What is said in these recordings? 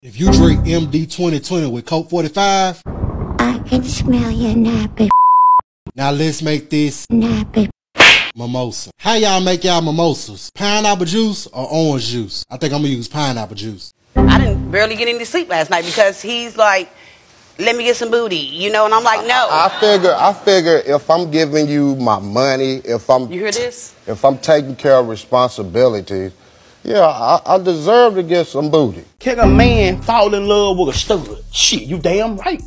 If you drink MD 2020 with Colt 45, I can smell your nappy, now let's make this nappy. mimosa. How y'all make y'all mimosas? Pineapple juice or orange juice? I think I'm gonna use pineapple juice. I didn't barely get any sleep last night because he's like, let me get some booty, you know, and I'm like, no. I figure, I figure if I'm giving you my money, if I'm, you hear this? if I'm taking care of responsibilities, yeah, I, I deserve to get some booty. Can a man fall in love with a stud? Shit, you damn right.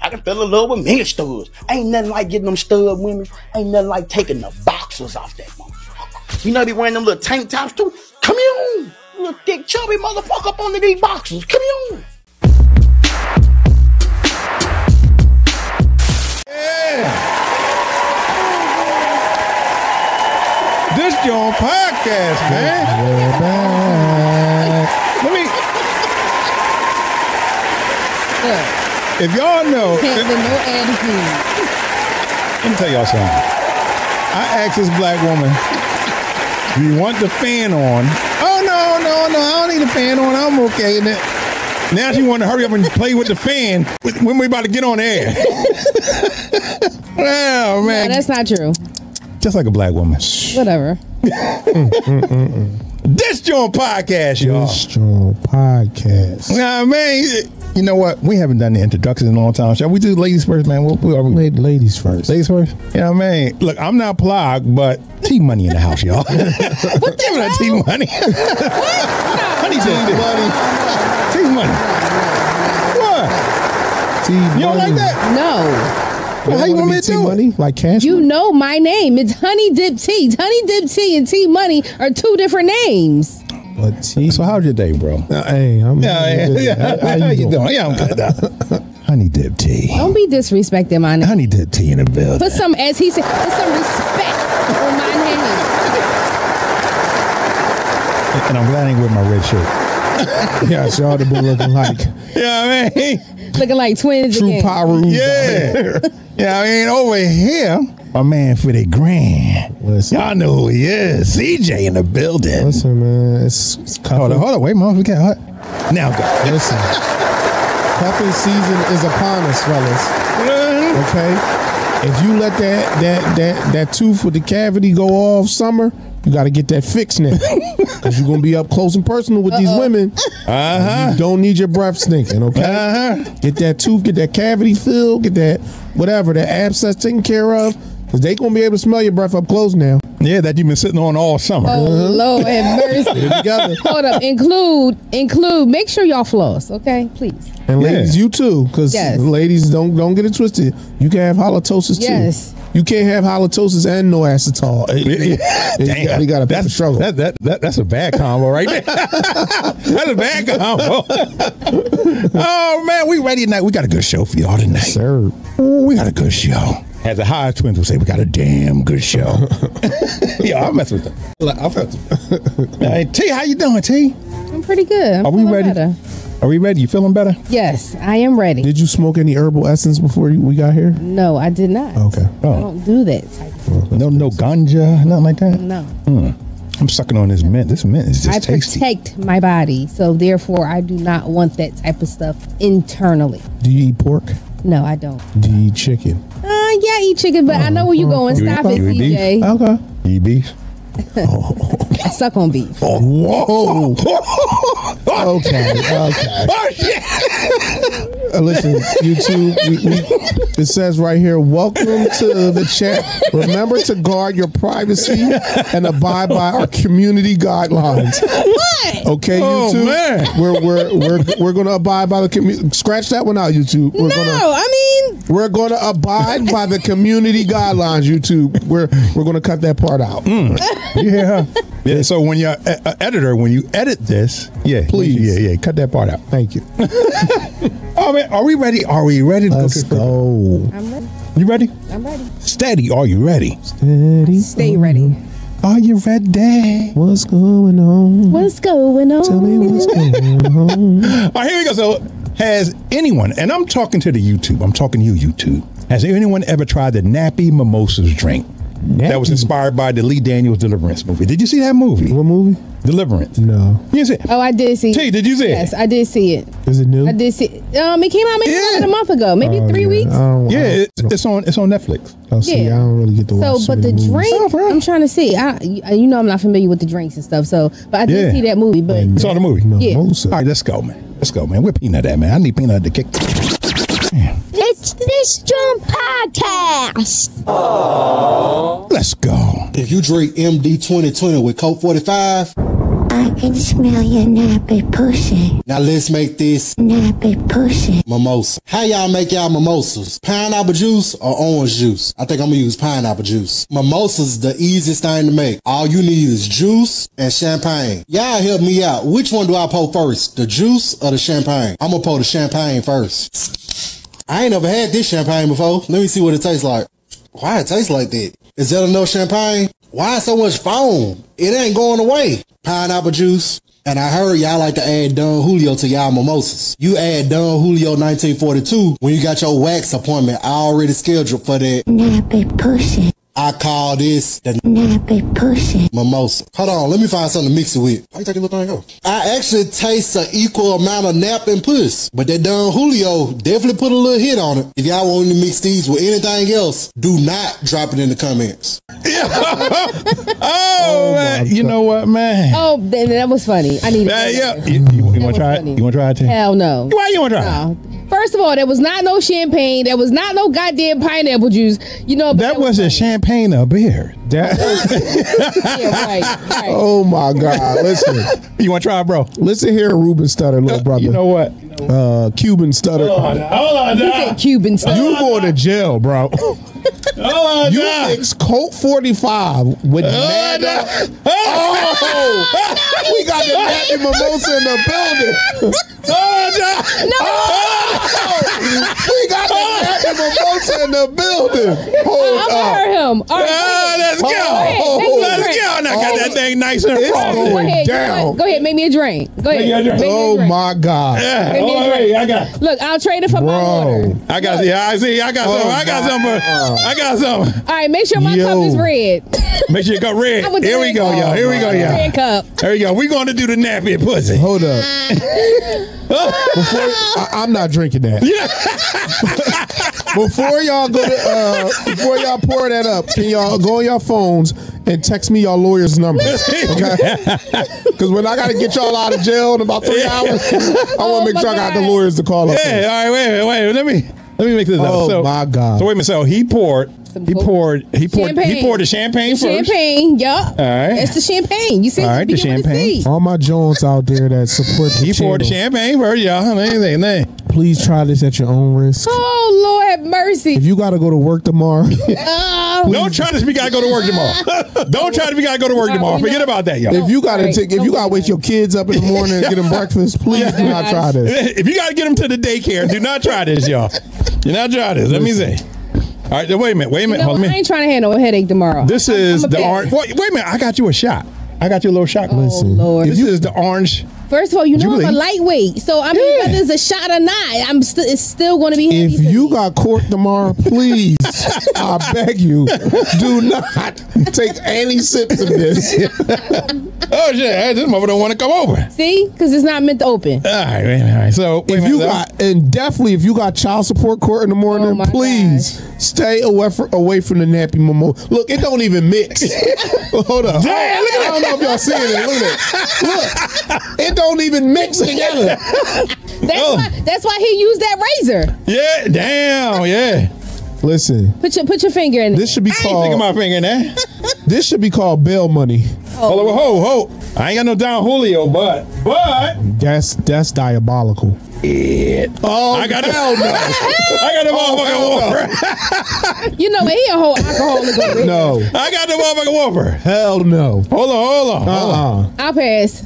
I can fall in love with many studs. Ain't nothing like getting them stud women. Ain't nothing like taking the boxers off that motherfucker. You know they be wearing them little tank tops too? Come here, you little thick chubby motherfucker up under these boxers. Come here. This your podcast, man. Let If y'all know, Can't with no attitude. let me tell y'all something. I asked this black woman, "Do you want the fan on?" Oh no, no, no! I don't need the fan on. I'm okay. And then, now she want to hurry up and play with the fan when we about to get on air. oh No, man, that's not true. just like a black woman. Whatever. This joint podcast, y'all. Strong podcast. Nah, man. You know what? We haven't done the introductions in a long time. Shall we do ladies first, man? What, what are we? La- Ladies first. Ladies first? You know what I mean? Look, I'm not plugged, but T Money in the house, y'all. what give me that T Money? Honey did money. T Money. What? T You don't like that? No. Well, how you want me to T do money? Like cash? You money? know my name. It's Honey Dip Tea. Honey Dip Tea and Tea Money are two different names. But T. So how's your day, bro? Uh, hey, I'm. Yeah, yeah, yeah. How, you doing? Yeah, I'm good. Honey dip tea. Don't be disrespecting my name. Honey dip tea in the building. Put some, as he said, put some respect on my name. And I'm glad I ain't wearing my red shirt. yeah, so y'all have been looking like Yeah, I mean. Looking like twins true again. Pyru. Yeah. yeah, I mean, over here, my man for the grand. Listen. Y'all know who he is. CJ in the building. Listen, man, it's, it's. Hold on, hold on, wait, mom, we got hot. Now go. Listen, cuffing season is upon us, fellas. Okay, if you let that that that that tooth with the cavity go off summer, you got to get that fixed now, because you're gonna be up close and personal with these women. Uh-huh. You don't need your breath stinking. Okay, Uh-huh. get that tooth, get that cavity filled, get that whatever that abscess taken care of, because they gonna be able to smell your breath up close now. Yeah, that you've been sitting on all summer. Oh, Lord have mercy. Hold up. Include, include, make sure y'all floss, okay? Please. And Yeah. ladies, you too, because Yes. ladies don't don't get it twisted. You can have halitosis too. Yes. too. You can't have halitosis and no acetol. You got- You got to that's struggle. That, that, that, that's a bad combo right there. that's a bad combo. oh, man, we ready tonight. We got a good show for y'all tonight. Sir, Ooh, we got a good show. As the high twins would say, we got a damn good show. yeah, I mess with them. I mess with them. Hey, T, how you doing, T? I'm pretty good. I'm Are we ready? better. Are we ready? You feeling better? Yes, I am ready. did you smoke any herbal essence before you- we got here? no, I did not. Okay. I Oh, don't do that type of no, no ganja, nothing like that. No. I'm sucking on this mint. This mint is just I tasty. protect my body, so therefore I do not want that type of stuff internally. Do you eat pork? No, I don't. Do you eat chicken? Uh, yeah, I eat chicken, but I know where you going. You Stop it, you eat beef? CJ. Okay. You eat beef? I suck on beef. Whoa. okay. Okay. Oh shit! Uh, listen, YouTube. We, we, it says right here, welcome to the chat. Remember to guard your privacy and abide by our community guidelines. What? Okay, Oh, YouTube. man. We're we're we're we're gonna abide by the community. Scratch that one out, YouTube. We're No, gonna I mean, we're gonna abide by the community guidelines, YouTube. We're we're gonna cut that part out. Mm. You hear her? Yeah. So when you're uh, uh, editor, when you edit this, yeah, Please. yeah, yeah, cut that part out. Thank you. Oh man, are we ready? Are we ready? to Let's go? go. I'm ready. You ready? I'm ready. Steady. Are you ready? Steady. Stay ready. Are you ready? What's going on? What's going on? Tell me what's going on. All right, here we go. So, has anyone, and I'm talking to the YouTube, I'm talking to you, YouTube, has anyone ever tried the Nappy Mimosas drink? That was inspired by the Lee Daniels Deliverance movie. Did you see that movie? What movie? Deliverance. No. You see? Oh, I did see. T, did you see it? Yes, I did see it. Is it new? I did see. Um, it came out maybe Yeah. about a month ago, maybe Oh, three yeah. weeks. Yeah, it, it's on it's on Netflix. don't see. Yeah. I don't really get to So, but the many movies. drink, Oh. I'm trying to see. I, you you know, I'm not familiar with the drinks and stuff. So, but I did Yeah. see that movie. But It's on the movie. Yeah. All right, let's go, man. Let's go, man. Where Peanut at, man? I need Peanut to kick. It's Dis'JAWN Podcast. Let's go. If you drink MD 2020 with Colt 45, I can smell your nappy pussy. now let's make this Nappy pussy. mimosa. How y'all make y'all mimosas? Pineapple juice or orange juice? I think I'm gonna use pineapple juice. Mimosas the easiest thing to make. All you need is juice and champagne. Y'all help me out. Which one do I pour first? The juice or the champagne? I'm gonna pour the champagne first. I ain't never had this champagne before. Let me see what it tastes like. Why it tastes like that? Is that enough champagne? Why so much foam? It ain't going away. Pineapple juice. And I heard y'all like to add Don Julio to y'all mimosas. You add Don Julio 1942 when you got your wax appointment already scheduled for that. Nappy pussy. I call this the Nappy pussy. mimosa. Hold on, let me find something to mix it with. How you take this little thing off? I actually taste an equal amount of nap and puss, but that Don Julio definitely put a little hit on it. If y'all want to mix these with anything else, do not drop it in the comments. Oh, oh, man. you know what, man? oh, then that was funny. I need. Yeah, yeah. You, you, want to was try it? You want to try it, T? Hell no. Why you want to try it? No. First of all, there was not no champagne. There was not no goddamn pineapple juice. You know, but That was a funny. champagne or beer. That- Yeah, right, right. oh my God! Listen, You want to try it, bro? listen here, Ruben Stutter, little brother. You know what? uh, Cuban Stutter. Hold on, hold He said Cuban stuff. You going to jail, bro? Hold on, You mix Colt 45 with Mad Oh, we got the Natty Mimosa in the building. We got the Natty Mimosa in the building. Hold I've up. Him. All right, let's go. Oh, make me a Let's go. And I got that thing nice and It's frosty. going Go ahead, down. Go ahead, make me a drink. Go ahead. Make you a drink. Make me a Oh drink. my God. Yeah. Make me a Hold on, drink. wait, I got. Look, I'll trade it for my water. I got. Yeah, I see. I got Oh, some. I got God. some. I got some. All right, make sure my Yo. cup is red. Make sure you go red. I would Here we go, y'all. Here we go, y'all. Red cup. There we go. We're going to do the nappy pussy. Hold up. Before, I, I'm not drinking that. Yeah. Before y'all go to, uh, before y'all pour that up, can y'all go on your phones and text me your lawyer's number? Okay? Because when I got to get y'all out of jail in about three hours, I want Oh to make sure I got the lawyers to call up. Yeah. All right. Wait. Wait. Wait. Let me. Let me make this up. Oh, So, my God. So wait a minute. So he poured. He Coke. poured. He poured. He Champagne. poured the champagne first. Champagne, yup. All right. It's the champagne. You see, All right, the begin with a champagne. C. All my Jones out there that support the He poured the champagne first, y'all. Anything, anything. please try this at your own risk. Oh Lord have mercy. If you got to go to work tomorrow, Oh, Don't try to. We gotta go to work tomorrow. Don't try to. We gotta go to work tomorrow. Forget about that, y'all. if you got to Right. take, if you got to wake your kids up in the morning and get them breakfast, please do not try this. If you gotta get them to the daycare, do not try this, y'all. Do not try this. Let me see. All right, then wait a minute. Wait a minute. no, Hold on. I ain't trying to have no headache tomorrow. This I'm- is I'm the orange. Wait, wait a minute. I got you a shot. I got you a little shot. Oh Listen, Lord. This is the orange. First of all, you know I'm a lightweight, so I mean, Yeah. whether it's a shot or not, I'm still it's still going to be heavy. If for you me. got court tomorrow, please, I beg you, do not take any sips of this. Oh shit! This mother don't want to come over. See, because it's not meant to open. All right, man. All right. So If minute, you though. got, and definitely if you got child support court in the Oh morning, my please stay away from, away from the nappy momo. Look, it don't even mix. Hold up. Damn, look at I don't know if y'all seeing it. Look at it. Look, it don't even mix together. That's Oh. why. That's why he used that razor. yeah, damn, yeah. Listen, Put your put your finger in. this should be I ain't sticking called my finger in there. this should be called bail money. Oh. Hold on, ho, ho. I ain't got no Don Julio, but but That's that's diabolical. Oh, I got hell no. I got the motherfucking oh, whooper. You know, he a whole alcoholic. already. No, I got the motherfucking whooper. hell no. Hold on, hold on, hold on. Uh-uh. I'll pass.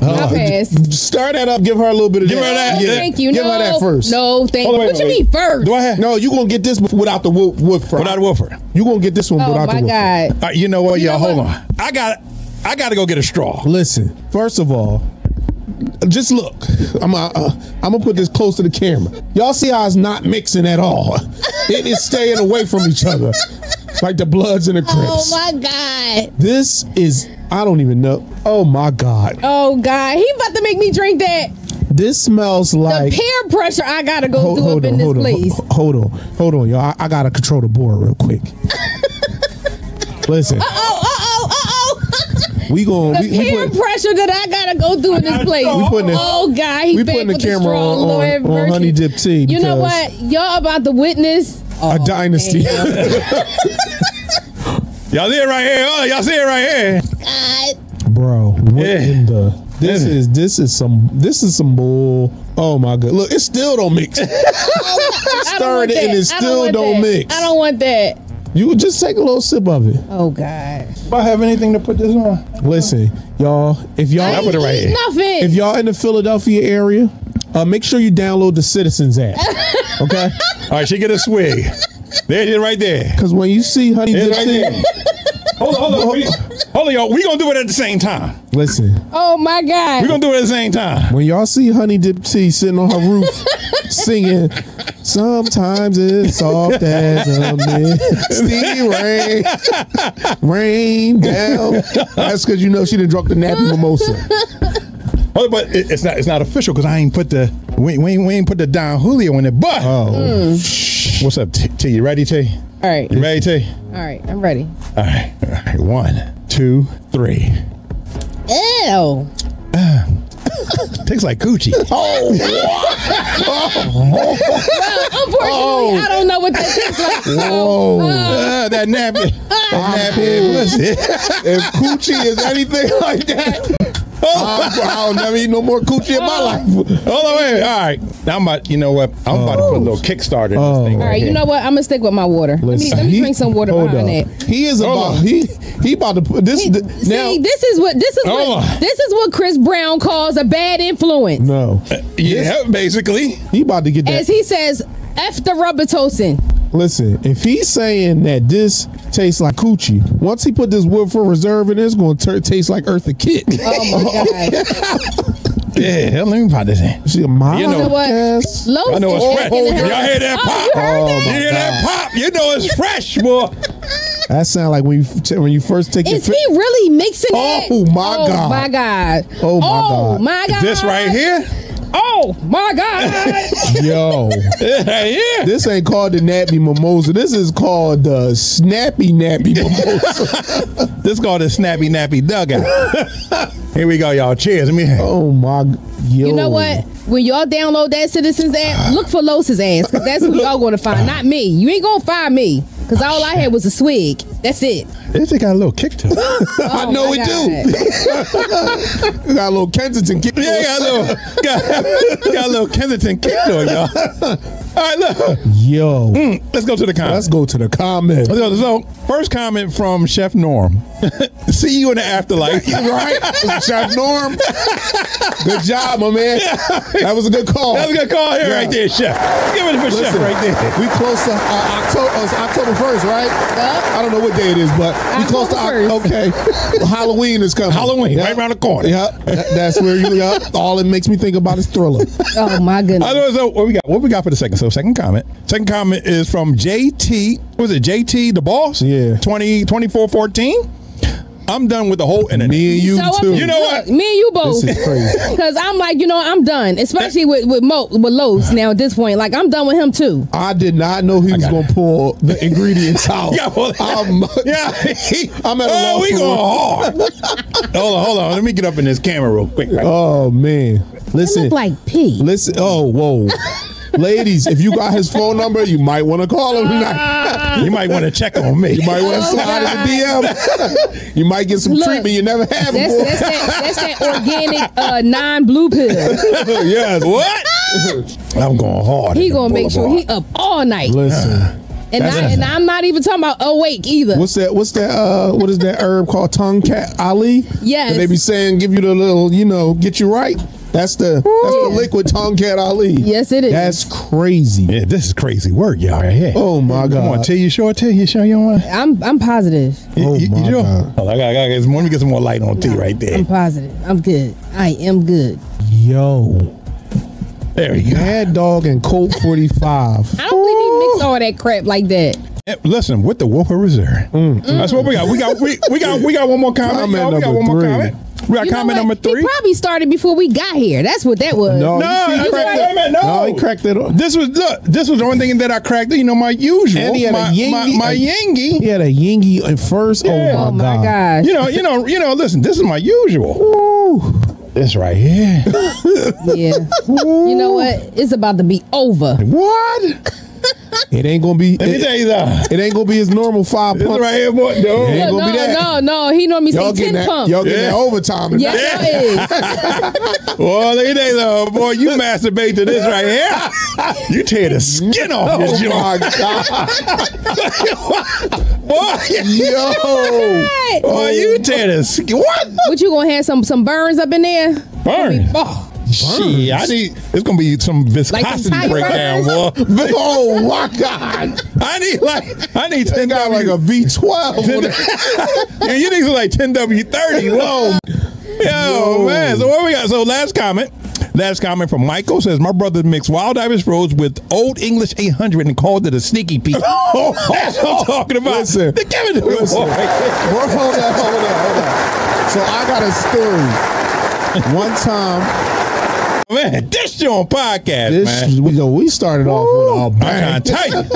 I'll pass. Stir that up. Give her a little bit of Give that. her that. Yeah. Thank you. Give no, her that first. No, thank you. on, What wait, you wait. mean first? Do I have No, you gonna get this without the wood, wood fry. without a woofer? You gonna get this one Oh without my the wood fry. God. All right, you know what, You y'all? know Hold what? on. I got I got to go get a straw. Listen, first of all, just look. I'm uh, uh, I'm gonna put this close to the camera. Y'all see how it's not mixing at all. It is staying away from each other, like the Bloods and the Crips. Oh my God. This is I don't even know. Oh my god, Oh God, he about to make me drink that. this smells like. the peer pressure I gotta go Hold, through hold up on, in this hold on, place. ho- hold on, hold on, y'all. I, I gotta control the board real quick. Listen, Oh, oh, oh, oh, we going The we, we peer put, pressure that I gotta go through in this place. We putting it- oh God, he we back putting the with camera straw, on- Lord on- on. Honey Dip Tea You know what? Y'all about to witness a oh, dynasty. Y'all see it right here. Oh, y'all see it right here. God. Bro, what Yeah. in the this Yeah. is this is some this is some bull. Oh my god. Look, it still don't mix. I don't Stirring want it and it I still want don't mix. I don't want that. You would just take a little sip of it. Oh God. If I have anything to put this on, Listen, y'all, if y'all I put it right here. nothing. if y'all in the Philadelphia area, uh, make sure you download the Citizens app. Okay? all right, she get a swig. There it is, right there. Because when you see Honey It's Dip right there. Hold on, hold on, we- hold on, y'all. We gonna do it at the same time. listen, oh my God. We gonna do it at the same time. when y'all see Honey Dip T sitting on her roof singing, sometimes it's soft as a misty rain, rain down. That's because you know she done drunk the nappy mimosa. Oh, but it, it's not it's not official because I ain't put the we, we, ain't- we ain't put the Don Julio in it. But Oh, hmm. what's up, T? T? You ready, T? All right. You ready, T? All right. I'm ready. All right, all right. One, two, three. Ew. Tastes like coochie. Oh, unfortunately, I don't know what that tastes like. So, Whoa. uh, Ah, that nappy, that nappy pussy. if coochie is anything like that, Oh, I'm, I'll never eat no more coochie in my life. Hold on, wait. All right. Now I'm about. You know what? I'm about to put a little oh. Kickstarter in Oh. this thing. all right. You know what? I'm gonna stick with my water. Let me, Listen, let me he- drink some water hold behind up. that. He is Hold about he he about to put this See, th- now. this is what this is Hold what on. this is what Chris Brown calls a bad influence. no, uh, Yeah, basically. he about to get that. As he says, F the Robitussin. Listen, if he's saying that this tastes like coochie, once he put this Woodford Reserve in, it's going to taste like Eartha Kitt. Oh my God. Yeah, hell, let me pop this in. She a mom. You know- You know what? Yes. Lowe's I know it's is fresh. shaking Y'all hear that Oh, pop? you heard Oh. You hear that pop? You know it's fresh, boy. That sound like when you t- when you first take your Is he really mixing oh it? Oh, oh, my oh, God. my God. Oh, my god! oh, my God. This right here. Oh my God. yo. yeah. This ain't called the nappy mimosa. This is called the snappy nappy mimosa. This called the snappy nappy dugout. Here we go, y'all. Cheers. Let me. oh my, yo. you know what? When y'all download that Citizens app, look for Los's ass because that's who y'all gonna find, not me. You ain't gonna find me because all I had was a swig. That's it. This thing got a little kick to it. I Oh, know my it do. got a little Kensington kick. Yeah, got a little, got, got a little Kensington kick to it, y'all. All right, look. Yo, Mm, let's go to the comments. let's go to the comment. Let's. So, first comment from Chef Norm. See you in the afterlife. right, Chef Norm. Good job, my man. That was a good call. That was a good call here, Yeah. right there, Chef. Give it for Chef right there. We close to uh, October, uh, October first, right? I don't know what day it is, but we close to October Oc- okay. Halloween is coming. Halloween, Yeah. right around the corner. Yeah, that's where you. Yeah, all it makes me think about is Thriller. Oh my I goodness. know, so what we got? What we got for the second? So second comment. Second comment is from JT. What was it JT the boss? Yeah. 20, 2414. I'm done with the whole internet. Me and you So, I too. You know look, what? Me and you both. This is crazy. Because I'm like, you know, I'm done. Especially with with Mo, with Los now at this point. Like I'm done with him too. I did not know he was going to pull the ingredients out. Yeah, well, I'm, yeah, I'm at a oh, loss we going hard. hold on, hold on. Let me get up in this camera real quick. Right? Oh man, It listen, look like pee. listen. Oh whoa, ladies, if you got his phone number, you might want to call him tonight. You might want to check on me. You might want to slide in the DM. You might get some Look, treatment you never had That's before. that's that that's that organic uh, non blue pill. yes. what? I'm going hard. He gonna make sure he up all night. Listen, And I, and I'm not even talking about awake either. what's that? What's that? Uh, what is that herb called? Tongkat Ali. Yes. That they be saying give you the little, you know, get you right. That's the that's the liquid Tongkat Ali. Yes, it is. That's crazy. Yeah, this is crazy work, y'all. Right here. Oh my god. Come god. on, tell you sure, tell you sure you don't want. I'm I'm positive. Oh, you, you my sure? God. Hold on, I got, I got, let me get some more light on T right there. I'm positive. I'm good. I am good. Yo, There we go. Mad Dog and Colt 45. I don't believe he mixed all that crap like that. Eh, Listen, with the Woodford Reserve. That's what we got. We got we, we got we got one more comment. Comment y'all. We got number one more three. comment. We got You comment what? number He three. probably started before we got here. That's what that was. No, No, he I cracked cracked it. it. man, no. No, he cracked it. off. This was look. This was the only thing that I cracked. You know, my usual, And he had a my, Yingy- my, my a- Yingy. He had a Yingy at first. Oh, yeah. Oh Oh my my god. gosh. You know, you know, you know. Listen, this is my usual. This right here. Yeah. you know what? It's about to be over. what? It ain't gonna be. Let me It, tell you something. it ain't gonna be his normal five This pumps. right here, boy. No. Ain't No, gonna be that. no, no. He normally say Y'all getting ten that? pump. Y'all getting Yeah. that overtime? Yeah, tonight. y'all is. Well, let me tell you something, boy. You masturbate to this right here. You tear the skin off this Oh my joint. god. Boy, Yo. boy, you tear the skin. What? What you gonna have some some burns up in there? Burn. Oh, Shit, I need. It's gonna be some viscosity tire breakdown, boy. Oh my god. I need like I need ten got like W. a V12. on it. yeah, you need some like ten W thirty. Whoa, yo man. So what we got? So last comment. Last comment from Michael says, "My brother mixed Wild Irish Rose with Old English 800 and called it a sneaky peek." That's what I'm talking about. Listen. the Kevin Listen. boy. Hold on, hold on, hold on. So I got a story. One time, Man, this your podcast, this man. we, yo, we started off with a I'm bang. trying to tell you.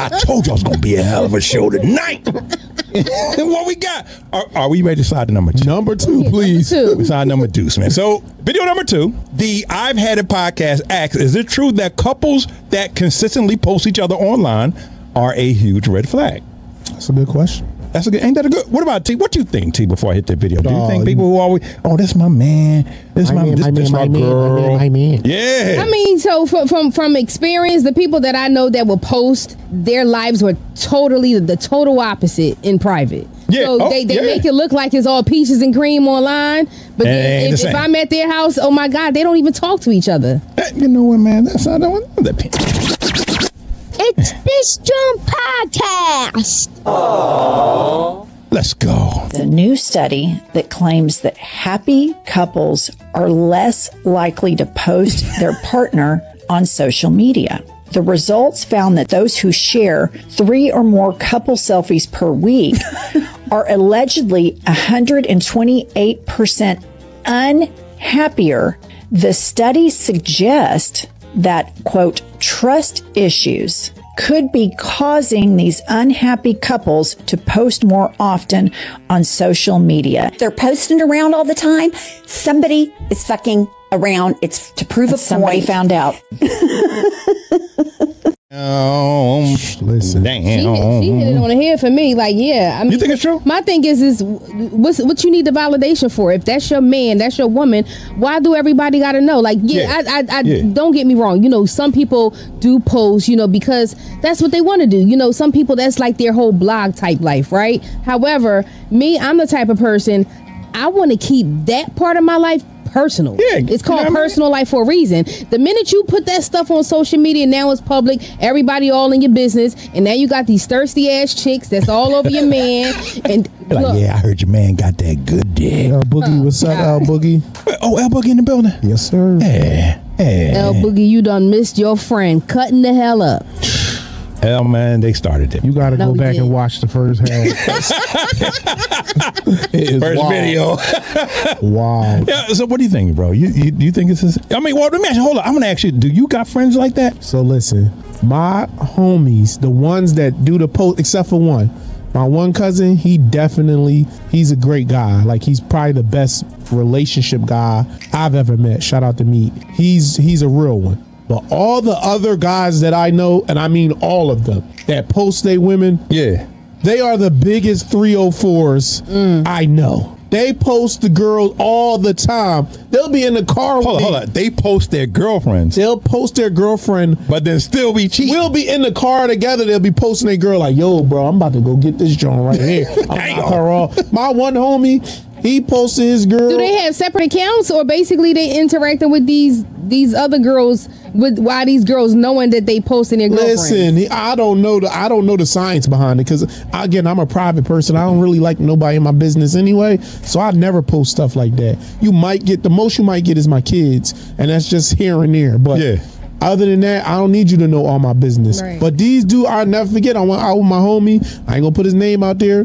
I told you I was gonna be a hell of a show tonight. and what we got? Are, are we ready to slide to number two? Number two, please. two. We signed number two, man. So, video number two, the I've Had a podcast asks Is it true that couples that consistently post each other online are a huge red flag? That's a good question. That's a good, ain't that a good? What about T? What do you think, T? Before I hit that video, do you Dog, think people who always, oh, that's my man, this my, this, this my, girl, man. yeah, I mean, so from, from from experience, the people that I know that will post their lives were totally the total opposite in private. Yeah. So Oh, they, they yeah. make it look like it's all peaches and cream online, but then if, the if. I'm at their house, oh my God, they don't even talk to each other. you know what, man? That's I don't that. It's Dis'JAWN podcast. Let's go. The new study that claims that happy couples are less likely to post their partner on social media. The results found that those who share three or more couple selfies per week are allegedly 128% unhappier. The study suggests that, quote, trust issues could be causing these unhappy couples to post more often on social media. They're posting around all the time. Somebody is fucking around. It's to prove a point. Somebody point. found out. Um, Listen. damn. She, hit- she hit it on the head for me. Like, yeah. I mean, You think it's true? My thing is, is what's what you need the validation for? If that's your man, that's your woman. Why do everybody got to know? Like, yeah, Yeah. I, I, I Yeah. don't get me wrong. You know, some people do post, you know, because that's what they want to do. You know, some people that's like their whole blog type life, right? However, me, I'm the type of person I want to keep that part of my life personal. Yeah, it's you called know what I mean? personal life for a reason. The minute you put that stuff on social media, now it's public. Everybody all in your business, and now you got these thirsty ass chicks that's all over your man. And Like, look, yeah, I heard your man got that good dick. El Boogie, what's up, El Boogie? Oh, El Boogie in the building. Yes, sir. Yeah, yeah. El Boogie, you done missed your friend cutting the hell up. Hell, man, they started it. You got to No, go back didn't. and watch the first half. First wild. video. Wow. yeah. So, what do you think, bro? You, you do you think this is? I mean, well, let me ask you. Hold on. I'm gonna ask you. Do you got friends like that? So listen, my homies, the ones that do the post, except for one, my one cousin, he definitely he's a great guy. Like he's probably the best relationship guy I've ever met. Shout out to me. He's he's a real one. But all the other guys that I know, and I mean all of them, that post they women, Yeah. they are the biggest 304s mm. I know. They post the girls all the time. They'll be in the car with Hold on, me. hold on. They post their girlfriends, They'll post their girlfriend but then still be cheating. We'll be in the car together. They'll be posting their girl like, "Yo, bro, I'm about to go get this joint right here." I'm her off. My one homie, he posted his girl. Do they have separate accounts, or basically they interacting with these these other girls with why these girls knowing that they posting their girlfriends? Listen, I don't know the I don't know the science behind it because again, I'm a private person. I don't really like nobody in my business anyway, so I never post stuff like that. You might get the most you might get is my kids, and that's just here and there. But Yeah. Other than that, I don't need you to know all my business. Right. But these do I'll never forget. I went out with my homie. I ain't gonna put his name out there.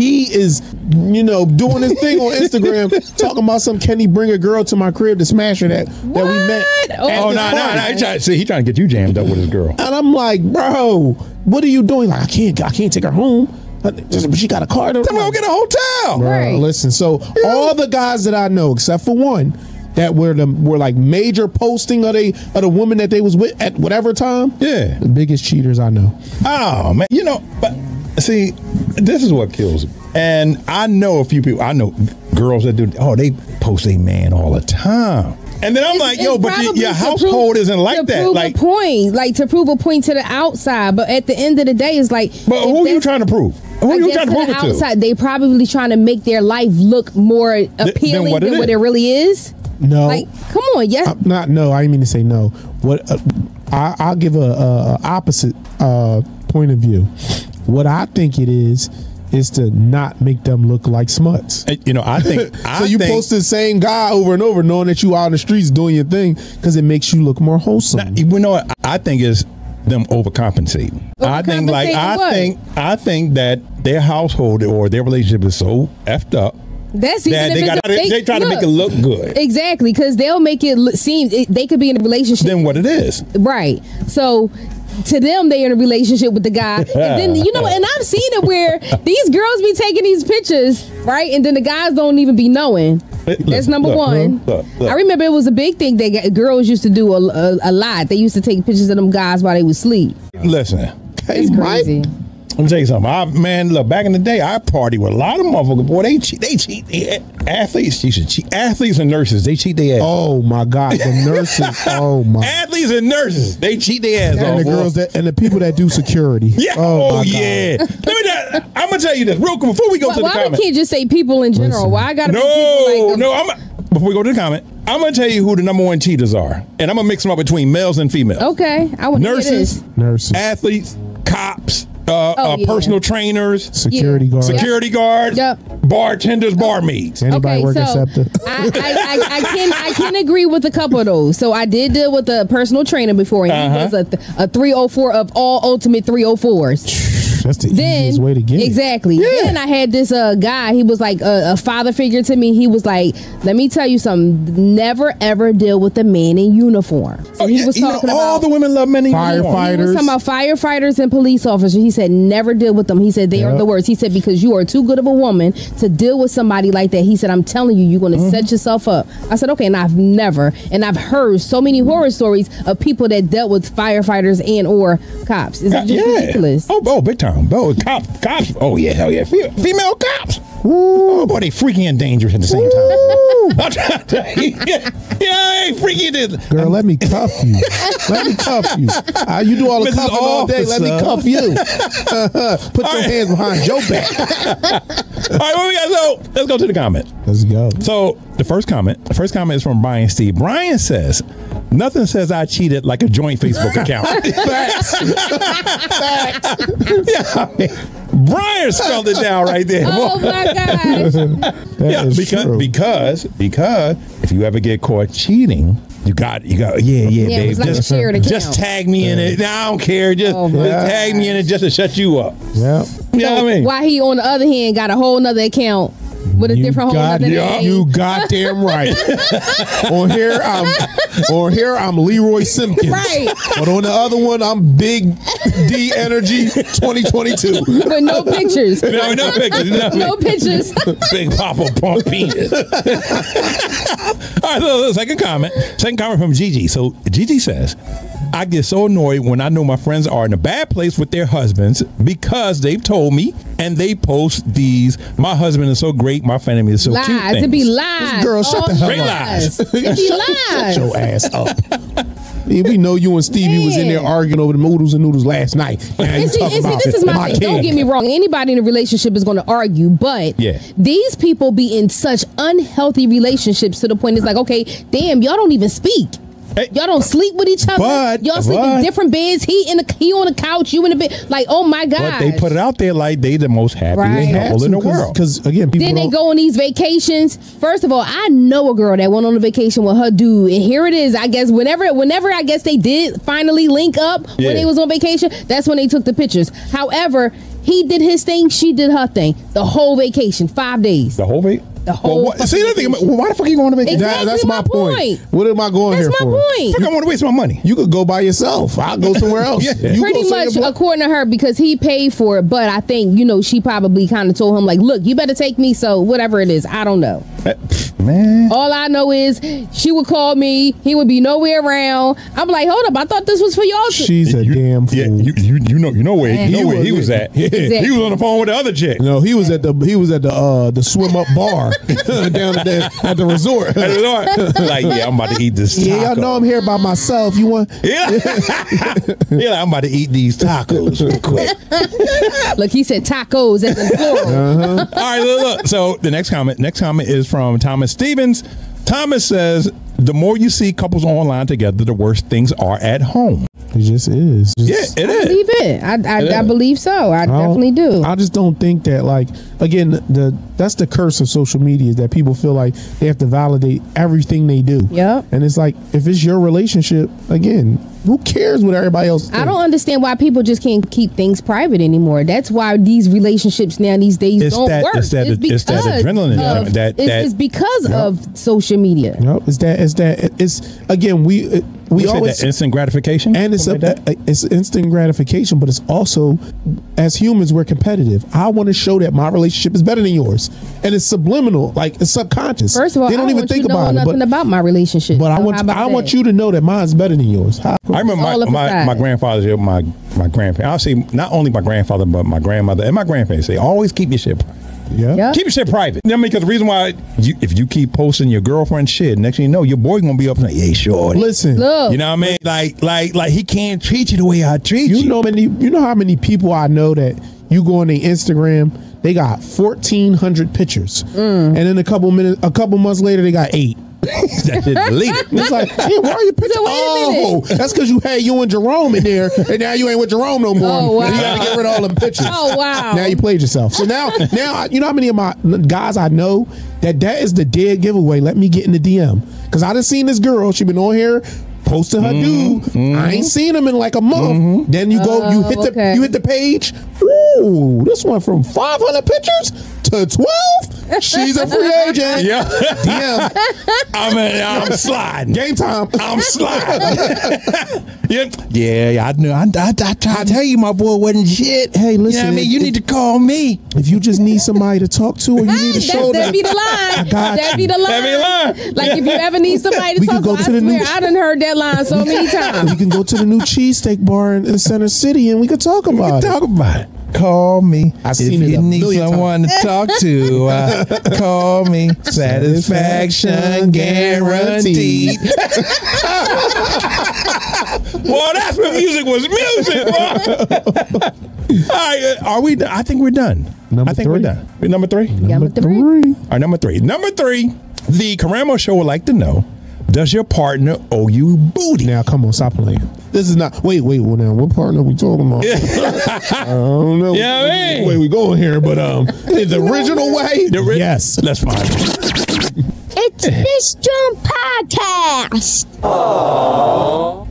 He is, you know, doing his thing on Instagram, talking about some. Can he bring a girl to my crib to smash her that that we met? Oh, no, no, no! He trying, see, he trying to get you jammed up with his girl. And I'm like, bro, what are you doing? Like, I can't, I can't take her home. But she got a car. Tell me go get a hotel. Bro, Right. listen. So all the guys that I know, except for one, that were the were like major posting of they of the woman that they was with at whatever time. Yeah. the biggest cheaters I know. Oh man, you know, but see, this is what kills me. And I know a few people. I know girls that do. Oh, they post a man all the time. And then I'm It's- like, yo, but your, your household prove- isn't like to that. Prove Like, a point, like to prove a point to the outside. But at the end of the day, it's like. but who are you trying to prove? Who are you trying to prove the it to? outside, They probably trying to make their life look more appealing what than it what is. it really is. No, Like, come on, yeah. I'm not no. I didn't mean to say no. What uh, I, I'll give a, a, a opposite uh, point of view. What I think it is is to not make them look like smuts. You know, I think. so I you think, post the same guy over and over, knowing that you out in the streets doing your thing, because it makes you look more wholesome. You know what? I think is them overcompensating. I think like Overcompensating I what? think I think that their household or their relationship is so effed up That's even that they got a- they, try to make it look good Exactly, because they'll make it look, seem it, they could be in a relationship. than what it is. Right. So to them, they in a relationship with the guy. And then you know, and I've seen it where these girls be taking these pictures, right? And then the guys don't even be knowing. That's number look, one. look, look. I remember it was a big thing that girls used to do a, a, a lot. They used to take pictures of them guys while they would sleep. Listen, Hey, It's Mike. Crazy. Let me tell you something. I, man, look, back in the day, I party with a lot of motherfuckers. Boy, they cheat. They cheat. They, athletes, you should cheat. Athletes and nurses, they cheat their ass. Oh my God, the nurses. oh my. Athletes and nurses, they cheat their ass And off. the boy. girls that and the people that do security. Yeah. Oh, Oh, my God. yeah. Let me. Not, I'm gonna tell you this real quick before we go Why, to the why we comment. can't just say people in general? Listen. Why I gotta no, like no. I'm before we go to the comment. I'm gonna tell you who the number one cheaters are, and I'm gonna mix them up between males and females. Okay, I want Nurses. Nurses, athletes, cops, uh, Oh, uh, yeah. personal trainers, security Yeah. guards. security guards, Yep. bartenders, barmaids. Anybody Okay, work so at SEPTA? I, I, I, I can I can agree with a couple of those. So I did deal with a personal trainer before, and Uh-huh. he was a, th- a 304 of all ultimate 304s. That's the Then easiest way to get it. exactly. Then I had this uh, guy. He was like a, a father figure to me. He was like, "Let me tell you something. Never ever deal with a man in uniform." So Oh, he yeah, was you know, talking all about the women love men in uniform. he was talking about firefighters and police officers. He said, never deal with them. He said, they are the worst. He said, because you are too good of a woman to deal with somebody like that. He said, I'm telling you, you're going to Mm-hmm. set yourself up. I said, okay. And I've never, and I've heard so many horror stories of people that dealt with firefighters and or cops. It's Yeah, just yeah. ridiculous. Oh, oh, big time. Oh, cop, cops. Oh yeah, hell yeah. Fe- female cops. Oh boy, they freaky and dangerous at the same time. I'm trying to tell you. Yeah, yeah, ain't freaky. and. Girl, let me cuff you. let me cuff you. Uh, you do all the Mrs. cuffing all day. Let me cuff you. Put your right. hands behind your back. All right, what we got? So let's go to the comment. Let's go. So the first comment, the first comment is from Brian Steve. Brian says, "Nothing says I cheated like a joint Facebook account." Facts. Facts. yeah, I mean, Brian spelled it down right there. Oh my gosh. That yeah, is because true. because because if you ever get caught cheating, you got you got yeah yeah, Yeah, it babe. was like a just, shared account. just tag me in it. Nah, I don't care. Just, Oh, just tag me in it just to shut you up. yeah. You know what I mean? Why he, on the other hand, got a whole nother account with a You different whole got, nother you, name. you goddamn right. on here, I'm on here, I'm Leroy Simpkins. Right. But on the other one, I'm Big D Energy 2022. with no pictures. No, no pictures. No, No pictures. Big Papa Pump penis. All right, so second comment. Second comment from Gigi. So Gigi says, I get so annoyed when I know my friends are in a bad place with their husbands because they've told me and they post these. My husband is so great. My family is so cute. lies. It be things." lies. Girl, shut All the hell Straight up. lies. It be lies. Shut your ass up. Yeah, we know you and Stevie was in there arguing over the noodles and noodles last night. Now And see, and see, this is my, thing. kid. Don't get me wrong. Anybody in a relationship is going to argue, but Yeah. these people be in such unhealthy relationships to the point it's like, okay, damn, y'all don't even speak. Eh, y'all don't sleep with each other. But- y'all sleep but- in different beds. He in the he on the couch, you in the bed. Like, oh my god. But they put it out there like they the most happiest Right. couple in the world. Because again, people Then they go on these vacations. First of all, I know a girl that went on a vacation with her dude, and here it is. I guess whenever, whenever I guess they did finally link up Yeah. when they was on vacation, that's when they took the pictures. However, he did his thing, she did her thing. The whole vacation, five days. The whole vac- The whole. Well, what, see, the thing, well, why the fuck you going to vacation? Exactly that's my, my point. point. What am I going That's here my for? point. Fuck, I want to waste my money. You could go by yourself. I'll go somewhere else. Yeah. You Pretty much according to her because he paid for it, but I think you know she probably kind of told him like, "Look, you better take me." So whatever it is, I don't know. Man. All I know is she would call me. He would be nowhere around. I'm like, hold up, I thought this was for y'all. to-" She's a damn fool. Yeah, you, you you know you know where you know where he was at. Yeah. He was on the phone with the other chick. No, he was at the he was at the uh the swim up bar down at the, at the resort. like, yeah, I'm about to eat this. Yeah, y'all know I'm here by myself. You want? Yeah, yeah, I'm about to eat these tacos real quick. Look, he said tacos as in plural. Uh-huh. All right, look, look. So the next comment, next comment is from Thomas Stevens. Thomas says, "The more you see couples online together, the worse things are at home." It just is. Just- Yeah, it I is. believe it. I, I, It I believe so. I, I definitely do. I just don't think that like again the that's the curse of social media is that people feel like they have to validate everything they do. Yep. And it's like if it's your relationship, again, who cares what everybody else thinks? I don't understand why people just can't keep things private anymore. That's why these relationships now these days It's don't that- work. it's that- it's that adrenaline of- that- it's, that- it's because Yep. of social media. No, it's that it's that it's again we it, we We always that instant gratification, and it's a, Something that? it's instant gratification, but it's also as humans we're competitive. I want to show that my relationship is better than yours, and it's subliminal, like it's subconscious. First of all, they don't I even think you to about it, nothing but about my relationship. but I So want how about I want you to know that mine's better than yours. How- I remember my, up my, aside. my grandfather's my my grandparents. I'll say not only my grandfather but my grandmother and my grandparents say always keep your shit private. Yeah. Yeah. Keep your shit private. I mean, because the reason why you, if you keep posting your girlfriend shit, next thing you know, your boy gonna be up and like, hey, sure. Listen, Look, You know what I mean? Like, like, like he can't treat you the way I treat you. you know many you know how many people I know that you go on their Instagram, they got fourteen hundred pictures, Mm. and then a couple minutes, a couple months later, they got eight. that shit deleted. It's like, hey, where are your pictures? So wait a oh, that's because you had you and Jerome in there, and now you ain't with Jerome no more. Oh, wow. You got to get rid of all them pictures. Oh, wow. Now you played yourself. So now, now you know how many of my guys I know that that is the dead giveaway. Let me get in the DM because I done seen this girl. She been on here. Posting her Mm-hmm. dude, I ain't seen him in like a month. Then you go, you Oh, hit the, okay. you hit the page. Ooh, this one from 500 pictures to 12. She's a free agent. Yeah. DM I mean, I'm sliding. game time. I'm sliding. yeah, yeah, I knew. I, I, I tried to tell you, my boy wasn't shit. Hey, You know listen, what I mean? it- You need to call me. If you just need somebody to talk to or you need a shoulder, That'd be the line. got That you. be the line. That be the line. Like if you ever need somebody to We talk could go to, to I the new- swear I done heard that line so many times. you can go to the new cheesesteak bar in, in Center City and we could talk about it. Talk about it. Call me I've if you a need million someone to talk to. Uh, call me. Satisfaction guaranteed. well, that's when music was music. Bro. All right, uh, are we? done? I think we're done. Number I think three. we're done. We're number three. Number three. All right, number three. Number three. The Caramo Show would like to know: Does your partner owe you booty? Now, come on, stop playing. This is not. Wait, wait. Well, now, what partner we talking about? I don't know. Yeah, I mean. Where we going here? But um, the original way. The ri- yes. Let's find it. It's Dis'JAWN podcast.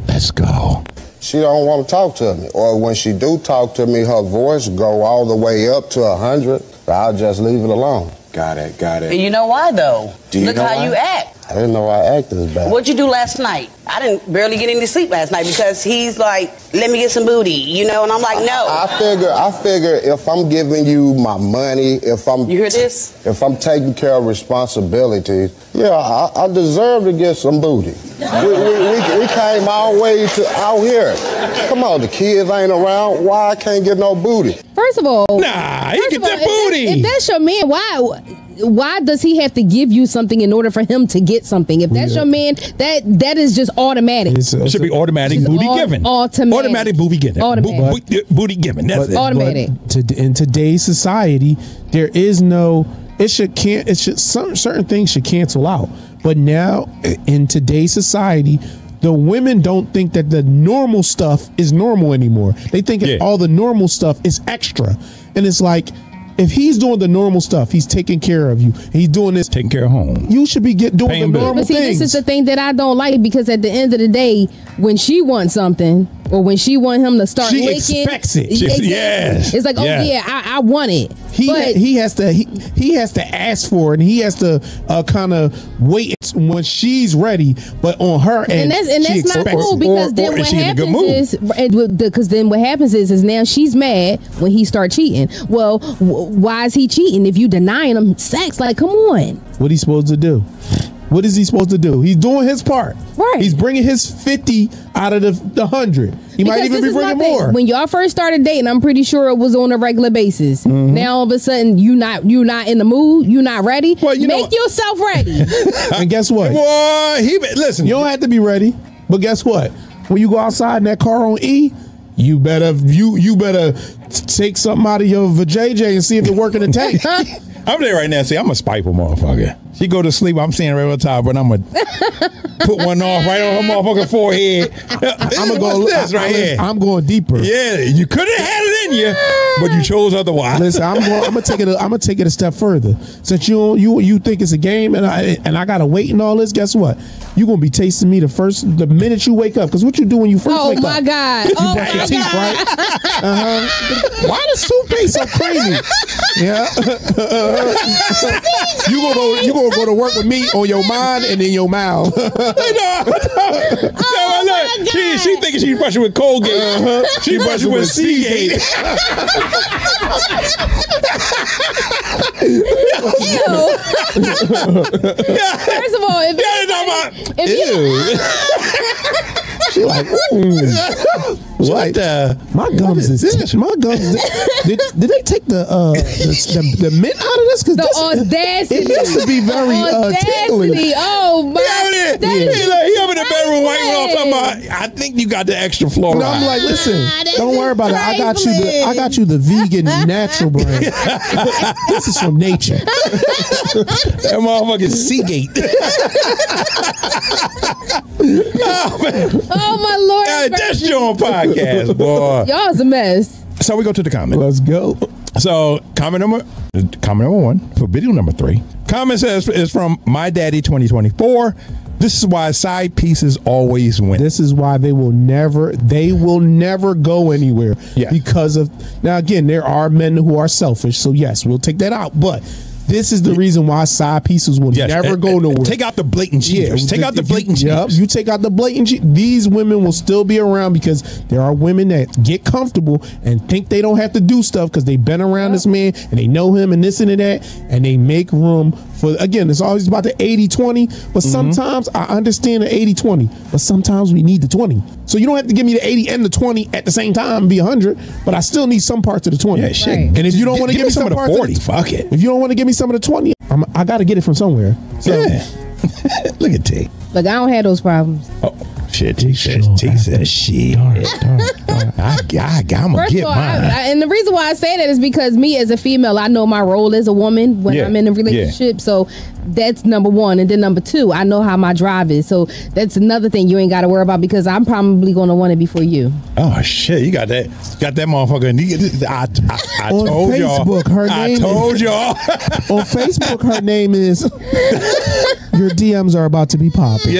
Let's go. She don't want to talk to me. Or when she do talk to me, her voice go all the way up to a 100. I'll just leave it alone. Got it, got it. And you know why though? Do you Look know how why? you act. I didn't know I acted as bad. What'd you do last night? I didn't barely get any sleep last night because he's like, let me get some booty, you know, and I'm like, no. I figure, I figure if I'm giving you my money, if I'm, You hear this? if I'm taking care of responsibilities, yeah, I, I deserve to get some booty. We, we, we, we came all the way to out here. Come on, the kids ain't around. Why I can't get no booty? First of all, Nah, you get of all, that if that- booty. If that's your man, why? Why does he have to give you something in order for him to get something? If that's Yeah. your man, that that is just automatic. It's, It should be automatic booty au- given. automatic. Automatic booty given. Automatic. Bo- bo- booty given. That's but, it. Automatic. but to, in today's society, there is no. It should can't. It should some certain things should cancel out. But now, in today's society, the women don't think that the normal stuff is normal anymore. They think that all the normal stuff is extra, and it's like. If he's doing the normal stuff, he's taking care of you. He's doing this, taking care of home. You should be get doing Paying the normal But see, things. this is the thing that I don't like because at the end of the day, when she wants something or when she want him to start She licking, expects it. Exactly. She- yes. it's like, oh Yeah. yeah, I, I want it. he but he has to he, he has to ask for it and he has to uh, kind of wait when she's ready but on her end and that's and that's not cool because then what happens is because then what happens is is now she's mad when he start cheating. Well, w- why is he cheating if you denying him sex? Like, come on. what he's supposed to do what is he supposed to do he's doing his part right he's bringing his 50 out of the, the 100 he might even be bringing more When y'all first started dating, I'm pretty sure it was on a regular basis. Mm-hmm. Now all of a sudden you not you not in the mood, you not ready. Well, you know- Make yourself ready. and guess what Boy, he listen you don't have to be ready but guess what when you go outside in that car on E you better you you better take something out of your vajayjay and see if it work in the tank I'm there right now. See, I'm a spiteful motherfucker. She go to sleep. I'm seeing right on top, but I'm gonna put one off right on her motherfucking forehead. I'm gonna go. this right I, here. I'm going deeper. Yeah, you could have had it in you, but you chose otherwise. Listen, I'm going. I'm gonna take it. A, I'm gonna take it a step further. Since you you you think it's a game, and I and I gotta wait and all this. Guess what? You gonna be tasting me the first the minute you wake up. Because what you do when you first oh wake my up? god. You Oh brush your my teeth, god. right? Uh-huh. Why the toothpaste so creamy? Yeah. you gonna go. You gonna go to work with me on your mind and in your mouth. no, no, no, look, she, she thinking she's brushing with Colgate. Uh-huh. She brushing with Seagate. Ew. First of all, if, you, if you She like, ooh. What the? My gums is this? my gums. Did, did they take the uh the, the, the mint out of this? Because the this, audacity. it used to be very uh, tingly. Oh my. Yeah, that he, like, he up in the bedroom white crazy. talking about. I think you got the extra fluoride. No, I'm like, listen, don't worry about it. I got you the I got you the vegan natural brand. this is from nature. that motherfucking Seagate. oh, man. Oh my lord. Hey, that's your podcast, boy. Y'all's a mess. So we go to the comment. Let's go. So comment number comment number one for video number three. Comment says is from my daddy 2024. This is why side pieces always win. This is why they will never they will never go anywhere. Yeah. Because of now again, there are men who are selfish. So yes, we'll take that out. But this is the reason why side pieces will Yes, never and- go nowhere. Take out the blatant cheaters. take out the if you- blatant Yep, you take out the blatant. che- These women will still be around because there are women that get comfortable and think they don't have to do stuff because they've been around this man and they know him and this and that, and they make room for. Again, it's always about the 80-20, but Mm-hmm. sometimes I understand the 80-20, but sometimes we need the twenty. So you don't have to give me the eighty and the twenty at the same time and be hundred, but I still need some parts of the twenty. Yeah, shit. And if you don't want to give give, me me some some of the parts 40, the, fuck it. If you don't want to give me some of the twenty, I'm, I got to get it from somewhere. So, Yeah. Look at T. Look, I don't have those problems. Oh shit. T says T says shit. I, I, I'm gonna First get of all, mine. I, I, and the reason why I say that is because me as a female, I know my role as a woman when Yeah, I'm in a yeah. relationship. So that's number one, and then number two, I know how my drive is. So that's another thing you ain't got to worry about because I'm probably going to want it before you. Oh shit! You got that? Got that motherfucker? and you- I, I, I On told y'all. Facebook, her I name is- told y'all. on Facebook, her name is. Your DMs are about to be popping.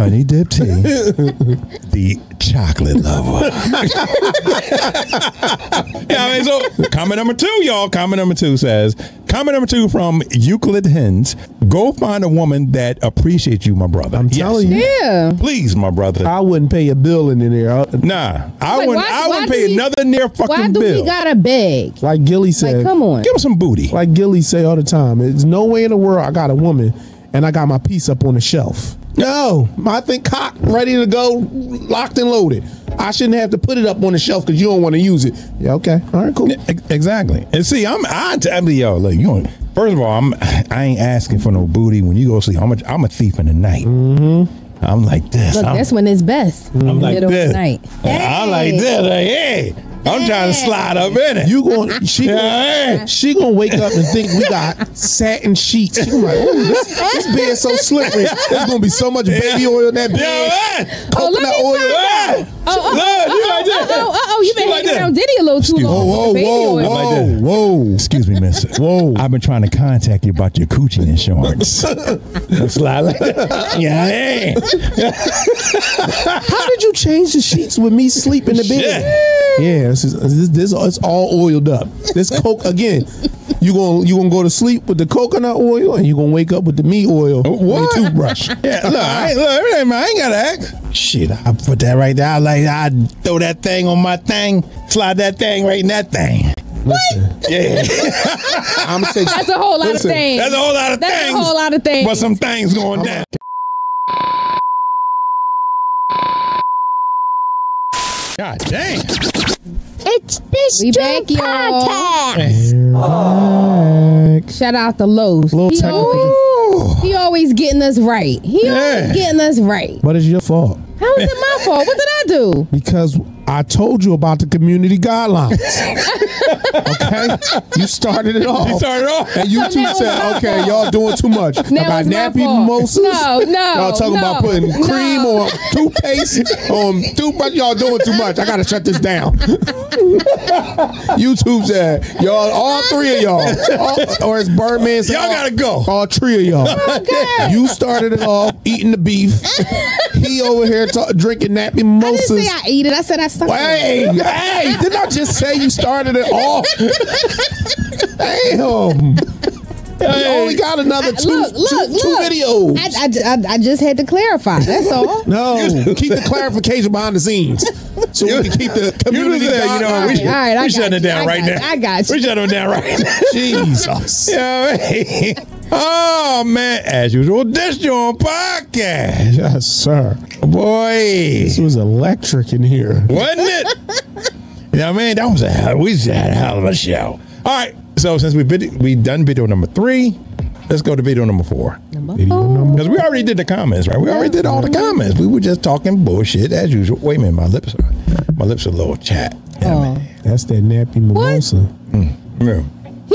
Honey Dip Tea, the chocolate lover. yeah, I mean, so comment number two, y'all. Comment number two says, comment number two from Euclid Hens. Go find a woman that appreciates you, my brother. I'm telling you. Yeah. Please, my brother. I wouldn't pay a bill in there. I- Nah, I Like, wouldn't. why- I why wouldn't do pay we- another near fucking Why do bill. we gotta beg? Like Gilly said. Like, come on. Give him some booty. Like Gilly say all the time. There's no way in the world I got a woman and I got my piece up on the shelf. No, I think cock ready to go, locked and loaded. I shouldn't have to put it up on the shelf because you don't want to use it. Yeah, okay, all right, cool. Ex- Exactly. And see, I'm I tell you, yo, look, you know, first of all, I'm I ain't asking for no booty when you go sleep. I'm a, I'm a thief in the night. Mm-hmm. I'm like this. Look, I'm, that's when it's best. I'm like this. the night. I like this. Like, hey, I'm trying to slide up in it. You going she gonna, she gonna wake up and think we got satin sheets. She gonna be like, oh, this, this bed's so slippery. There's gonna be so much baby oil in that Yeah, bed. man. Oh, let Coconut me oil. Find out. Oh, oh, Look, you like oh, oh, oh, you been hanging around Diddy a little too Excuse long. me. Whoa, whoa, whoa, whoa. Excuse me, miss. Whoa. I've been trying to contact you about your coochie insurance. slide like that. Yeah. How did you change the sheets with me sleeping in the bed? Yeah, this is this, this it's all oiled up. This coke again. You gonna you gonna go to sleep with the coconut oil and you are gonna wake up with the meat oil uh, on your What? toothbrush. Yeah, look, I, look, everything, I ain't gotta ask. Shit, I put that right there. I like, I throw that thing on my thing, slide that thing right in that thing. Listen, Yeah, I'm gonna take That's a whole lot Listen, of things. that's a whole lot of That's things. a whole lot of things. But some things going down. God damn. It's this We back, y'all. Shout out to Los. He always, he always getting us right. He Yeah. always getting us right. But it's your fault How is it my fault? What did I do? because I told you about the community guidelines. okay, you started it off. You started off. And you YouTube said, "Okay, y'all doing too much. Now about nappy mimosas. No, no, Y'all talking no, about putting no. cream on toothpaste on toothbrush. Y'all doing too much. I gotta shut this down." YouTube said, "Y'all, all three of y'all, all, or it's Birdman said, Y'all gotta go. All three of y'all. you started it off eating the beef. he over here ta- drinking nappy mimosas. I didn't mimosas. say I eat it. I said I Hey, hey, didn't I just say you started it off? Damn. You only got another two, look, look, two- two look. videos. I, I, I, I just had to clarify. That's all. no, keep the clarification behind the scenes so we can keep the You community just said, you know, we, guidelines. All right, I we got shutting it down I right got now. I got you. We shutting it down right now. Jesus. Yeah, man. Oh man, as usual, this your podcast. Yes, sir. Boy, This was electric in here. wasn't it? you know what I mean? That was a hell. We had a hell of a show. All right. So since we vid- we done video number three, let's go to video number four. Because we already did the comments, right? We already did all the comments. We were just talking bullshit as usual. Wait a minute, my lips are my lips are a little chat. Yeah, man. That's that nappy mimosa. Hmm. Yeah,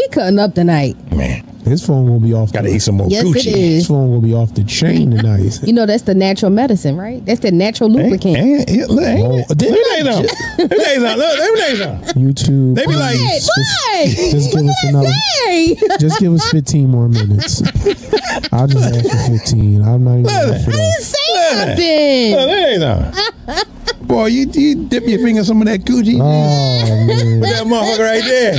He cutting up tonight. man. His phone will be off. Gotta the, eat some more Yes, Gucci. it His phone will be off the chain tonight. You know that's the natural medicine, right? That's the natural lubricant. Ain't, ain't, look, ain't, Oh, let me tell you something. Let me tell you. Look, let me tell you. YouTube. They be like, please, What? just, just give us another. Hey, Just give us 15 more minutes. I'll just ask for 15. I'm not even going for that. say Look, something. let me tell you something. Boy, you, you dip your finger in some of that Gucci. Oh, man. That motherfucker right there.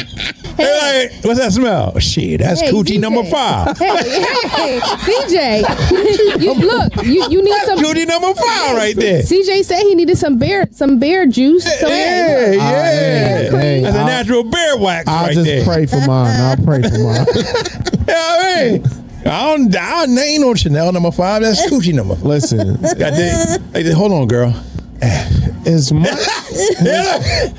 Hey, like, what's that smell? Oh, shit, that's Hey, Coochie CJ. number five. Hey, hey, CJ, you, look, you, you need some. Coochie number five right there. CJ said he needed some bear, some bear juice. So Yeah, yeah. Hey, hey, That's a I'll- natural bear wax I'll right just there. pray for mine. I'll pray for mine. Yeah, I mean, I don't, I don't ain't no Chanel number five. That's Coochie number five. Listen, God damn. Hey, hold on, girl. As much Yeah,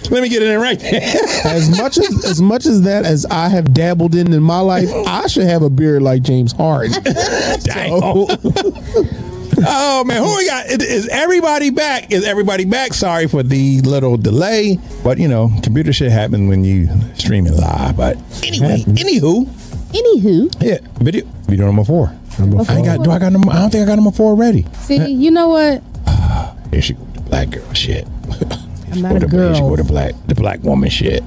let me get it in right there. as much as as much as that as I have dabbled in in my life, I should have a beard like James Harden. Dang. Oh man, who we got? Is- Is everybody back? Is everybody back? Sorry for the little delay, but you know, computer shit happens when you streaming live. But anyway, Happens. anywho, Anywho, yeah, video video number four. Number four. I got. Do I got number? I don't think I got number four ready. see, you know what? Here she go, the black girl shit. I'm not Or a the, here she go, the black, the black woman shit.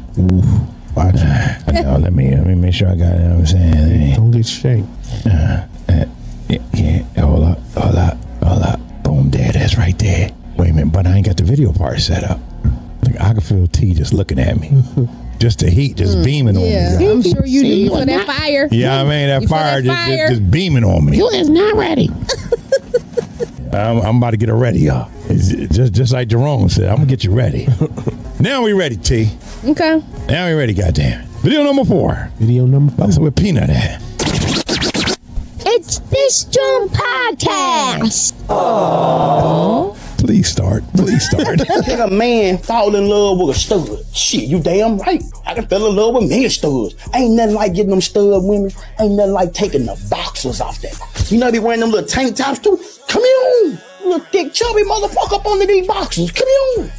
Watch it. I know, let me let me make sure I got it. You know what I'm saying. Let me- Don't get shanked. Uh, uh, yeah, yeah, hold up, hold up, hold up. Boom, there, that's right there. Wait a minute, but I ain't got the video part set up. Like, I can feel T just looking at me. just the heat just mm, beaming on Yeah, me. I'm sure you do. You feel that fire? Yeah, I mean that You fire, that just, fire? Just, just beaming on me. You is not ready. I'm, I'm about to get her ready, y'all. It's just just like Jerome said, I'm gonna get you ready. now we ready, T. Okay. Now we ready, goddamn. Video number four. Video number That's where Peanut at. It's Dis'JAWN podcast. Please start. Please start. Can a man fall in love with a stud? Shit, you damn right. I can fall in love with many studs. Ain't nothing like getting them stud women. Ain't nothing like taking the boxers off that. You know they wearing them little tank tops too? Come here. Little thick chubby motherfucker up under these boxes. Come here.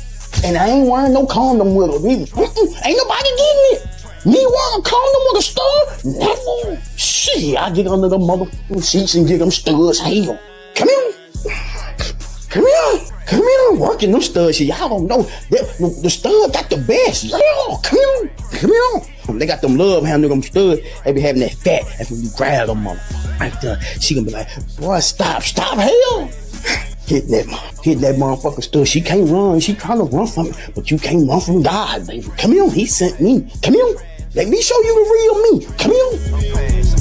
And I ain't wearing no condom with her. neither. Mm-mm, ain't nobody getting it. Me wearing a condom with a stud? Never. Shit, I get under the motherfucking sheets and get them studs. Hell, come here. Come here. Come here. Working them studs. Y'all don't know. The, the stud got the best. Come here. Come here. They got them love handle them studs. They be having that fat. That's when you grab them motherfucker. She gonna be like, boy, stop, stop, hell. Hit that, hit that motherfucker stud. She can't run. She trying to run from it, but you can't run from God, baby. Come here. He sent me. Come here. Let me show you the real me. Come here.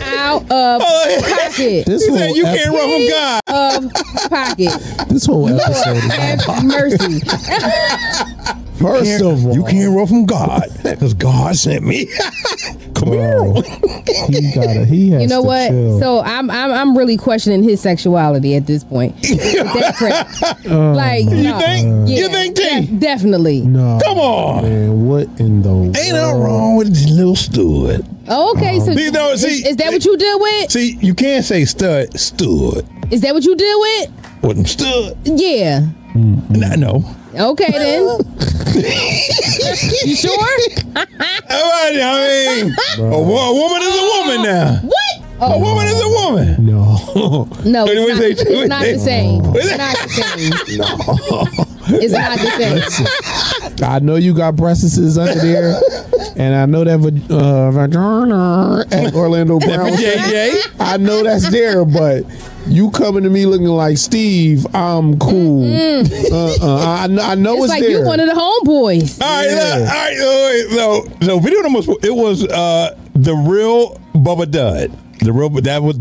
Out of oh, pocket. This He said whole you can't run from God. Of pocket. This whole episode is Have mercy. First of all, You can't run from God because God sent me. Come bro, here. he gotta. He has You know to what? chill. So I'm I'm I'm really questioning his sexuality at this point. That crap. Oh, like You no. think? Yeah, You think, T? de- definitely. no, Come on. man. What in the Ain't nothing world? wrong with this little stud. Oh, okay, um, so You know, is, see- is that what you deal with? See, you can't say stud, stud. Is that what you deal with? With them stud. Yeah. N- No. Okay then. you sure? All right, I mean, a, wo- a woman is a woman now. Oh, what? A Oh woman is a woman. No, no, Wait, it's wait, not, wait, it's not the same. It's not the same. No. It's not the same. I know you got breasts under there, and I know that uh, vagina at Orlando Brown. JJ. I know that's there, but you coming to me looking like Steve, I'm cool. Uh-uh. I, I know It's it's, like there. you one of the homeboys. All right, Yeah. all right. So, so, video number it was uh the real Bubba Dub. The real that was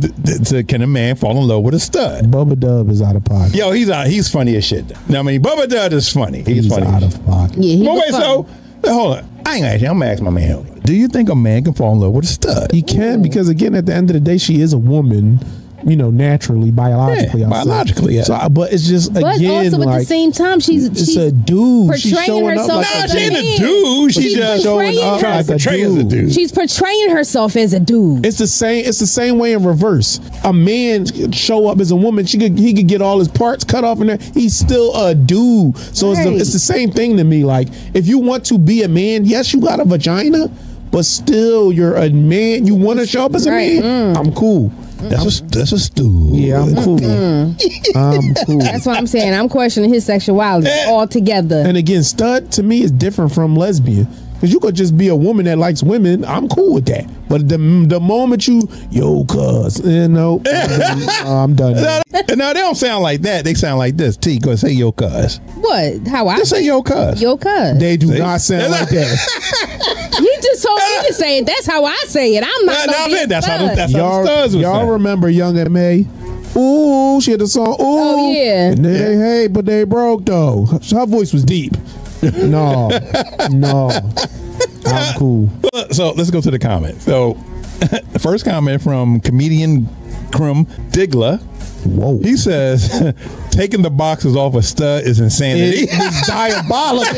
so can a man fall in love with a stud? Bubba Dub is out of pocket. Yo, he's out. He's funny as shit. Now, I mean, Bubba Dub is funny. He's, He's funny. out of pocket. Yeah, he But was wait, fun. so hold on. I ain't asking. I'm gonna ask my man. Do you think a man can fall in love with a stud? He can because again, at the end of the day, she is a woman. You know, naturally, biologically, Yeah, biologically, yeah. So, I- but it's just but again also at like the same time, she's it's she's a dude. She's portraying showing up herself like No, a as she a ain't a dude. She She's just portraying showing up her- like a portray as a dude. dude. She's portraying herself as a dude. It's the same. It's the same way in reverse. A man could show up as a woman. She could. He could get all his parts cut off, and there. He's still a dude. So it's, the, it's the same thing to me. Like if you want to be a man, yes, you got a vagina, but still you're a man. You want to show up as a Right. man. Mm. I'm cool. That's a that's a stool. Yeah, I'm cool. I'm cool. That's what I'm saying. I'm questioning his sexuality eh. altogether. And again, stud to me is different from lesbian. Cause you could just be a woman that likes women. I'm cool with that. But the the moment you yo cuz, eh, no, I'm done. I'm done. No, no, they don't sound like that. They sound like this. T, go say yo, cuz. What? How I Just say yo, cuz. yo cuz? They do See? not sound like that. He just told me to say it. That's how I say it. I'm not. Nah, gonna nah, man, that's how the- that's how y'all was y'all remember Young M.A? Ooh, she had the song. Ooh, Oh, yeah. And they, they hey, but they broke though. Her voice was deep. No, no, I'm cool. So let's go to the comment. So the first comment from comedian Krum Digla. Whoa, He says, taking the boxes off a stud is insanity. it is diabolical.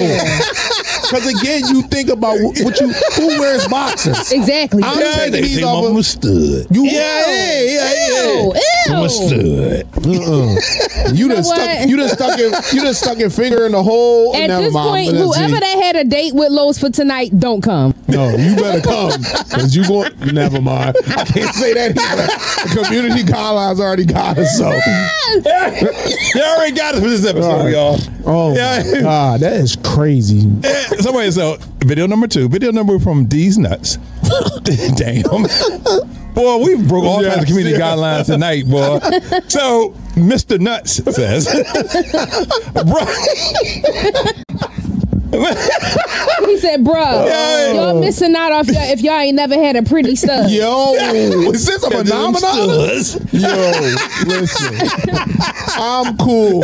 Because again, you think about wh- what you who wears boxers. Exactly. I'm Yeah, taking they these take off off of- a stud. You yeah, yeah, yeah, Ew, yeah. I'm a ew. stud. Uh-uh. You know done stuck. You done stuck your. You done stuck your finger in the hole. At Never this mind, point, whoever that had a date with Los for tonight, don't come. No, you better come because you going. Never mind. I can't say that either. The community guidelines already got us. So, You already got it for this episode, All right. y'all. oh Yeah. my god, that is crazy. Eh, So video number two, video number from D's Nuts. Damn. Boy, we broke all kinds of community guidelines tonight, boy. So Mr. Nuts says, He said, "Bruh, Yeah. y'all missing out off y'all if y'all ain't never had a pretty stud." Yo, is this a phenomenon? Yo, listen, I'm cool.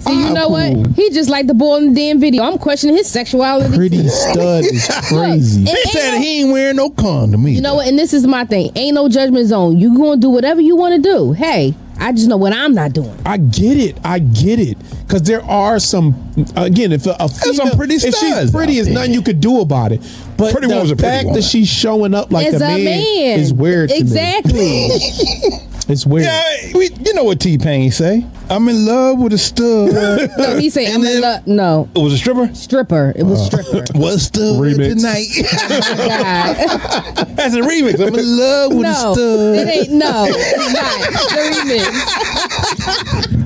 See, you know what? He just like the boy in the damn video. I'm questioning his sexuality. Pretty stud is crazy. Look, He said ain't he ain't wearing no condom either. You know what? And this is my thing. Ain't no judgment zone. You gonna do whatever you want to do. Hey, I just know what I'm not doing. I get it. I get it. Because there are some, again, if a, a female, some pretty if she's pretty, out there's nothing you could do about it. But Pretty the woman's a pretty fact woman. that she's showing up like As a a man, man, is weird to me. exactly. It's weird. Yeah, we, you know what T Pain say? I'm in love with a stud. No, he say I'm in love. No, it was a stripper. stripper. It was uh, stripper. What's the Remix. tonight? Oh my God. That's a remix. I'm in love with a No, stud. it ain't. No, it's not the remix.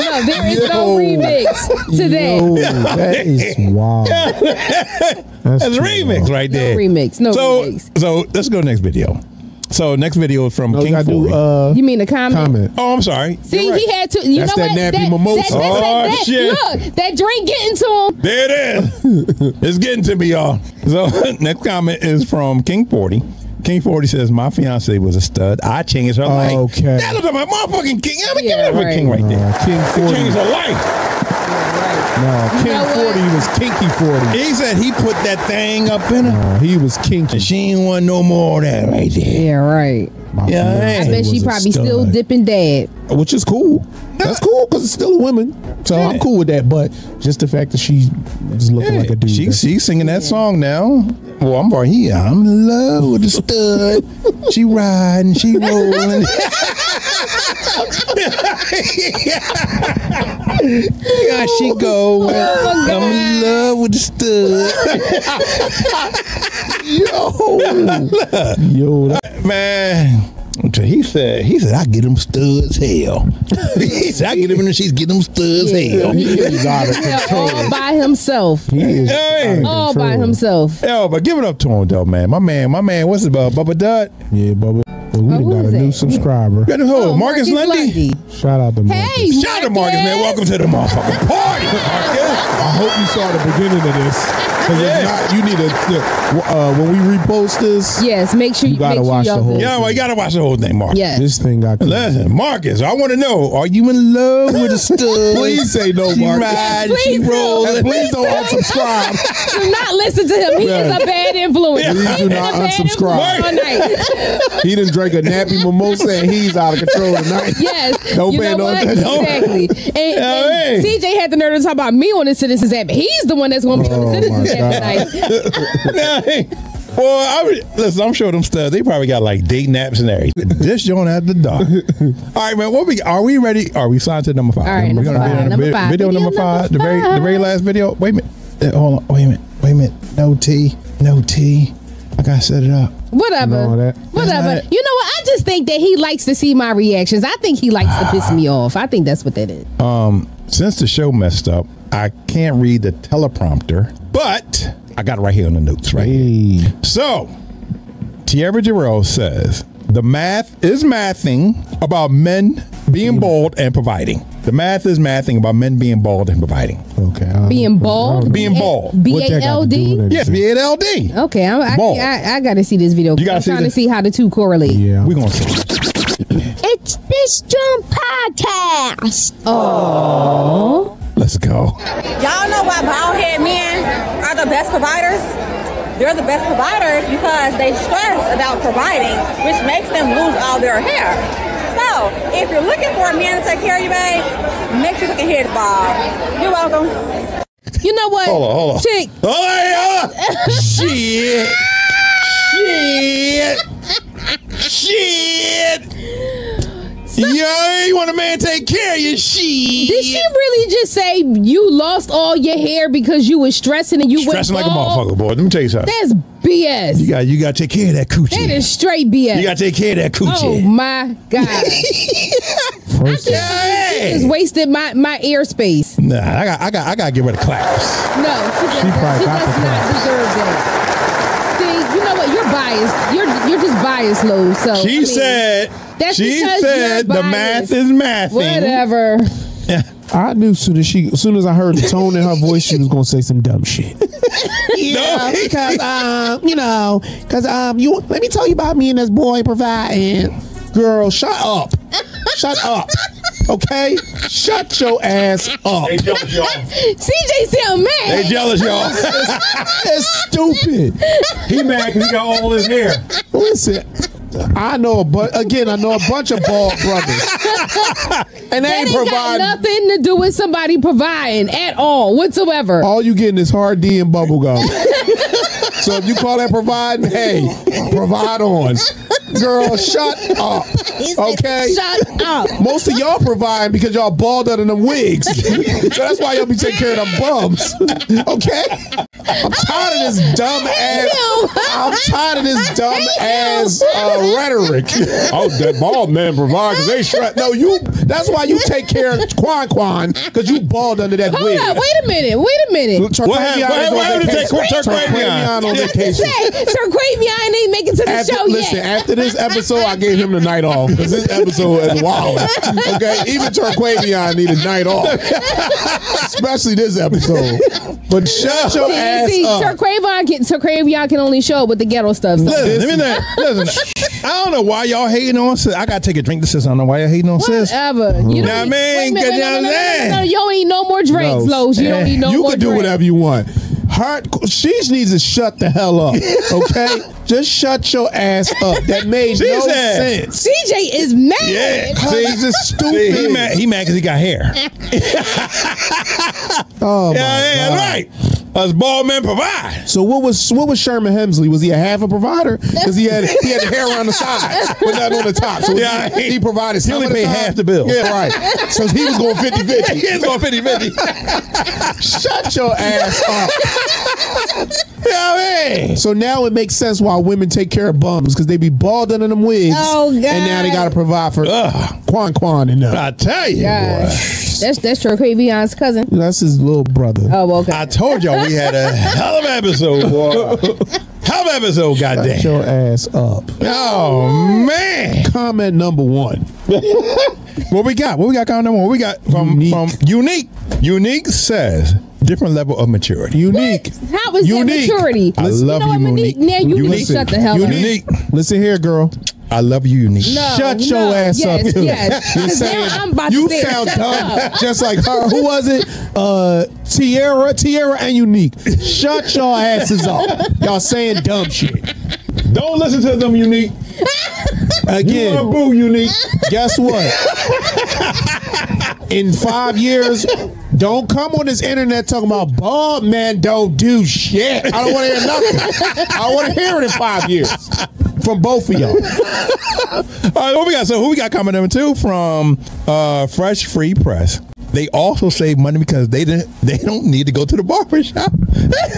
No, there is no remix today. Yo, that is wild. That's a remix wild. right there. remix, no so, remix. So let's go next video. So next video is from No, King you gotta do Fury. uh, You mean the comment? comment. oh, I'm sorry. See, right. he had to. You That's know that what? nappy mimosa. That, that, Oh, that, shit. Look, that drink getting to him. There it is. it's getting to me, y'all. So next comment is from King 40. King 40 says, My fiance was a stud. I changed her life. Okay. That's what I'm talking about. Motherfucking King. I'm Yeah, yeah, give it up for. King right there. Nah, King He 40. changed her life. No, King know 40 was kinky 40. He said he put that thing up in her. Uh, he was kinky. And she ain't want no more of that right there. Yeah, right. My Yeah, I bet she probably still dipping dad. which is cool. That's cool because it's still a woman, so I'm cool with that. But just the fact that she's looking like a dude. She, she's singing that song now. Well, I'm right here. I'm in love with the stud. she riding, she rolling. yeah, she oh, go. I'm in love with the stud. yo, yo, that- Man. He said, he said, I get them studs hell. he said, I get them and she's getting them studs hell. he is out of control. all by himself. He is Hey. out of All by himself. Yo, but give it up to him though, man. My man, my man, what's it about? Bubba Dub? Yeah, Bubba. Well, we Oh, got a is new that? subscriber. Got who? Oh, Marcus, Lundy? Shout out to Marcus. Hey, Shout out to Marcus, man. Welcome to the motherfucking party, Marcus. I hope you saw the beginning of this. Because Yeah. if not, you need to. Uh, when we repost this, Yes, make sure You you, gotta make sure watch the whole- do. Yeah, well, you gotta watch the whole thing, Marcus. Yes. this thing got. Listen, Marcus, I want to know: Are you in love with a stud? Please say no, she Marcus. riding, she Please do. rolling. And please don't unsubscribe. Do not listen to him. He Yeah. is a bad influence. Please He's do been not a unsubscribe. influence all night. he done drank a nappy mimosa and he's out of control tonight. Yes. Don't you pay no. Exactly. And, Yeah, and hey. CJ had the nerve to talk about me on the Citizens app. He's the one that's going to be on Oh, the Citizens app God. tonight. Nah, I re- listen. I'm sure them studs. They probably got like date naps and everything. this joint at the dark. All right, man. What we are we ready? Are we signed to number five? All right, We're number gonna five, on the number vi- five. Video, Video number number five. The very the very last video. Wait a minute. Uh, hold on. Wait a minute. Wait a minute. No T. No T. I gotta set it up. Whatever. No, that- Whatever. That's. You know what? I just think that he likes to see my reactions. I think he likes to piss me off. I think that's what that is. Um, since the show messed up, I can't read the teleprompter, but I got it right here on the notes, right? Hey, So, Tierra Jarrell says the math is mathing about men being mm. bald and providing. The math is mathing about men being bald and providing. okay. I- Being bald. Being bald. B What that A got L to do D. with it? Yes, B A L D. Okay, I, I, I, I got to see this video. You gotta see trying this. to see how the two correlate. Yeah. We're gonna see. It's Dis'JAWN podcast. Oh. Let's go. Y'all know why bald head men are the best providers? They're the best providers because they stress about providing, which makes them lose all their hair. So, if you're looking for a man to take care of you, babe, make sure you can hear his bald. You're welcome. You know what? Hold on, hold on. Chick, Oh, yeah. hold on. Shit. Shit. Shit. Yo, you want a man take care of your shit. did she really just say you lost all your hair because you was stressing and you were. Stressing like went a motherfucker, boy. Let me tell you something. That's BS. You got you got to take care of that coochie. that is straight BS. you got to take care of that coochie. oh my god! First, Hey. Just wasted my my airspace. Nah, I got I got I got to give her the claps. No, she, does, She probably she got does the not deserve that. See, you know what? You're biased. You're you're just biased, Lou. So She I mean, said that's she said the math is mathing. whatever. I knew soon as she, as soon as I heard the tone in her voice, she was gonna say some dumb shit. No. because um, you know, because um, you let me tell you about me and this boy providing. Girl, shut up, shut up, okay? Shut your ass up. They jealous, y'all. CJ sound mad. They jealous, y'all. That's stupid. he mad because he got all his hair. Listen, I know, but again, I know a bunch of bald brothers, and they that ain't ain't got providing. nothing to do with somebody providing at all whatsoever. All you getting is hard D and bubble gum. so if you call that providing, hey, provide on. Girl, shut up. Okay? Shut up. Most of y'all provide because y'all bald under them wigs. so that's why y'all be taking care of them bums. Okay? I'm tired of this dumb ass. I'm tired of this dumb ass uh, rhetoric. Oh, that bald man provide because they shred. No, you. That's why you take care of Quan Quan because you bald under that Hold wig. up, wait a minute, wait a minute. Turquavion What happened- what is on happened to vacation. Turquavion? Turquavion on vacation. Say, Turquavion ain't making to the After, show listen, yet. after this episode, I gave him the night off because this episode is wild. Okay, even Turquavion need a night off, especially this episode. But shut your ass see, up. Turquavion can, Turquavion can only show up with the ghetto stuff. So. Listen, let me know- listen, I don't know why y'all hating on sis. I gotta take a drink to sis. I don't know why y'all hating on sis. Whatever. You Know what I mean? Wait a minute, Cause wait, you no, no, no, no, no, no, You don't need no more drinks, No, Los. You don't need no you more can do drinks. whatever you want. Her, she needs to shut the hell up. Okay, just shut your ass up. That made She no said- sense. CJ is mad. Yeah, See, see, just see, stupid. he mad. He mad because he got hair. Oh my yeah, yeah, God. right. Us bald men provide. So what was what was Sherman Hemsley? Was he a half a provider? Because he had he had the hair on the side, but not on the top. So Yeah, he, he- he provided. he only paid half the bill. Yeah, right. So he was going 50-50. He's going 50 50. Shut your ass up. You know what I mean? So now it makes sense why women take care of bums because they be bald under them wigs. Oh, God. And now they got to provide for Ugh. Quan Quan and them. I tell you, boy. Gosh. That's that's Turquavion's cousin. That's his little brother. Oh, okay. I told y'all we had a hell of an episode, boy. hell of an episode, Shut goddamn. your ass up. Oh man. Comment number one. What we got? What we got? Comment number one. What we got from Unique. from unique. Unique says different level of maturity. Unique. How was that maturity? I You love know you, what, Monique. Now you You can listen. shut the hell up. Unique. Listen here, girl. I love you, unique. No, Shut no, your ass yes, up. Yes, You're 'Cause now saying- I'm about you to say, sound shut dumb, just like her. Who was it? Uh, Tierra, Tierra, and Unique. Shut your asses up. Y'all saying dumb shit. Don't listen to them, unique. Again, You boo, unique. guess what? In five years, don't come on this internet talking about bald man don't do shit. I don't want to hear nothing. I want to hear it in five years from both of y'all. All right, what we got? So who we got coming number two from uh, Fresh Free Press? They also save money because they didn't. They don't need to go to the barber shop.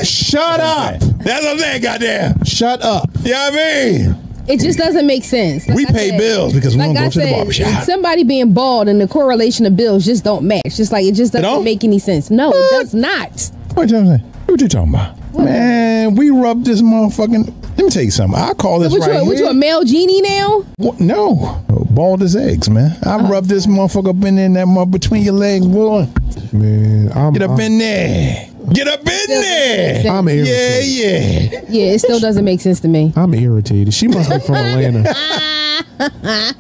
Shut up. That's what I'm saying. Goddamn. Shut up. You know what I mean? It just doesn't make sense. We I pay said- bills because we like don't go I to the said, barbershop. Somebody being bald and the correlation of bills just don't match. Just like it just doesn't make any sense. No, it does not. What you saying? What you talking about? Man, we rub this motherfucking. Let me tell you something. I call this What right you, what you a male genie now? What? No, bald as eggs, man. I Uh-huh. rubbed this motherfucker up in there, in that mother between your legs, boy. Man, I'm, Get up I'm, in there. Get up in there. I'm Yeah, irritated. yeah. Yeah, it still doesn't make sense to me. I'm irritated. She must be from Atlanta.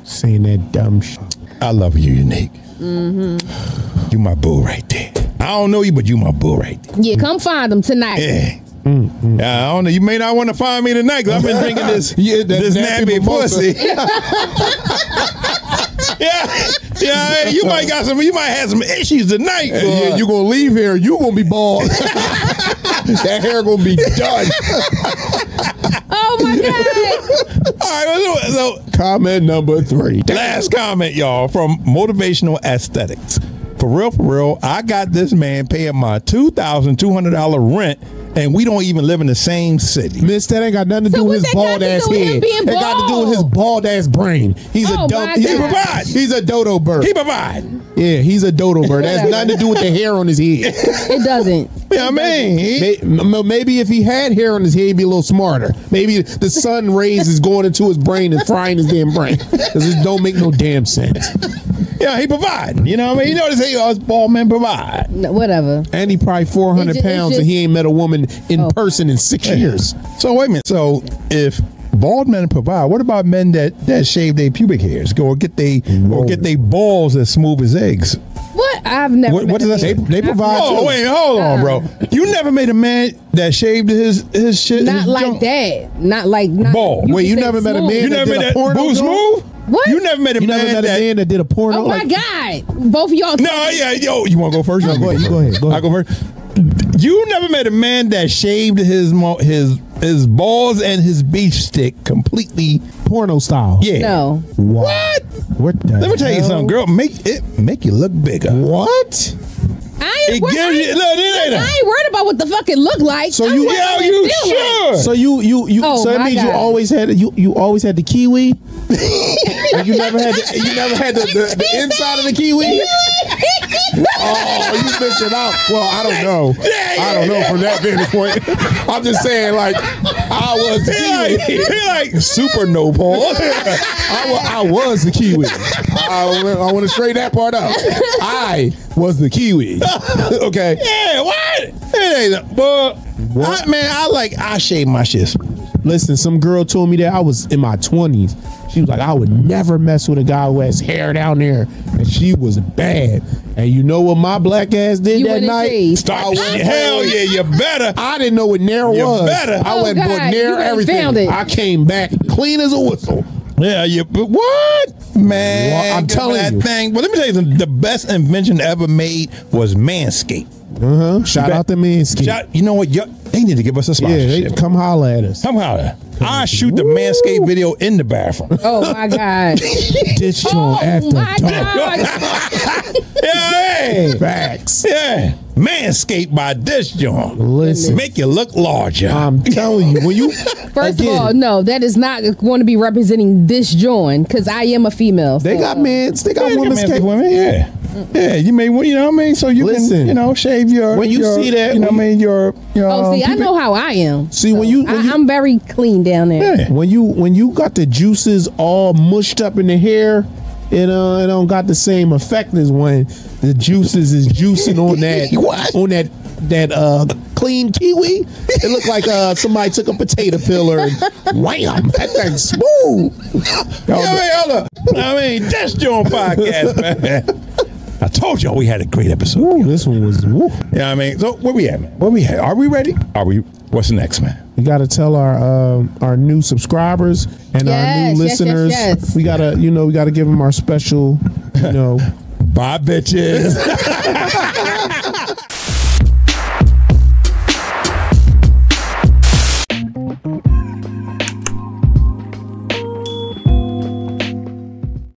Saying that dumb shit. I love you, unique. Mm-hmm. You my boo right there. I don't know you, but you my boo right there. Yeah, come find them tonight. Yeah. Yeah, I don't know. You may not want to find me tonight because I've been drinking this, Yeah, that this nappy nappy mimosa. pussy. yeah, yeah. You might got some. You might have some issues tonight. Yeah, boy. you gonna leave here. You gonna be bald. that hair gonna be done. Oh my god! All right. So, so Comment number three. Last comment, y'all, from Motivational Aesthetics. For real, for real, I got this man paying my two thousand two hundred dollar rent, and we don't even live in the same city. Miss, that ain't got nothing to So do with his bald to ass do with him head. It got to do with his bald? bald ass brain. He's Oh a dumb. my He's, God. provides. he's a dodo bird. He provide. yeah, he's a dodo bird. That has nothing to do with the hair on his head. It doesn't. You know what I mean? He- May- Maybe if he had hair on his head, he'd be a little smarter. Maybe the sun rays is going into his brain and frying his damn brain. Because it don't make no damn sense. Yeah, he provide. You know what I mean? You know what they say? Us bald men provide. No, whatever. And he probably 400 It's ju- it's pounds and he ain't met a woman in Oh. person in six years. So wait a minute. So if bald men provide, what about men that that shave their pubic hairs, go or get they or get their balls as smooth as eggs? What? I've never. What, met what does that say? man- They provide Oh wait, hold on, bro. You never made a man that shaved his his shit. Not his like junk that. Not like not, Bald. can Wait, you say never met a man You that never did made a that porno boo joint? smooth? What? You never met a You man never met that a man that did a porno? Oh my like, god! Both of y'all. No, yeah, yo, you want to go first? No, go ahead, you go ahead, go I go first. You never met a man that shaved his his his balls and his beef stick completely porno style. Yeah. No. What? What the Let me tell you hell? something, girl. Make it make you look bigger. What? I ain't, It wor- gives I you- ain't- look, it ain't a- I ain't worried about what the fuck it look like. So I'm you- Yeah, you it sure? Like. So you you you Oh, so that my means you always had you you always had the kiwi. you never had the, you never had the, the, the inside of the kiwi. Oh, you missing out. Well, I don't know. I don't know from that vantage point. I'm just saying, like, I was the He like, kiwi. he like super no balls. I, I was the kiwi. I, I want to straighten that part out. I was the kiwi. okay. yeah, what? It ain't. But I, man, I like I shave my shit. Listen, some girl told me that I was in my 20s. She was like, I would never mess with a guy who has hair down there. And she was bad. And you know what my black ass did You that night? shaved. Stop. I Hell yeah, you better. I didn't know what Nair You was. better. I Oh, went and bought God, you Nair everything. found it. I came back clean as a whistle. Yeah, you. But what, man? Well, I'm give telling that you. thing. But let me tell you, something. the best invention ever made was Manscaped. Uh-huh. Shout bet- out to Manscaped. Shout- You know what? You- They need to give us a yeah, they come holler at us. Come out. I shoot the Manscaped video in the bathroom. Oh my god. Ditch oh joint after my dark. god. yeah, hey. Facts. yeah. Manscaped by this joint. Listen. Make you look larger. I'm telling you, when you First again, of all, no, that is not going to be representing this joint because I am a female. they so- got men's, they got Yeah, women's man, cape. women, yeah. Yeah, you may, you know what I mean? So you Listen. can, you know, shave your. When you your- see that, you know what I mean? Your, your. Oh, see, um, I know how I am. See, when you when I, you I'm very clean down there. Yeah. when you when you got the juices all mushed up in the hair, it uh, it don't got the same effect as when the juices is juicing on that What? on that that uh clean kiwi. It looked like uh somebody took a potato peeler and wham, that thing smooth. Yeah, I mean, hold up. I mean, that's your Podcast, man. I told y'all we had a great episode. Ooh, this one was. Woo. Yeah, I mean, so where we at, man? Where we at? Are we ready? Are we? What's next, man? We got to tell our um, our new subscribers and our Yes, new yes, yes, listeners. yes. We gotta, you know, we gotta give them our special, you know. Bye, bitches.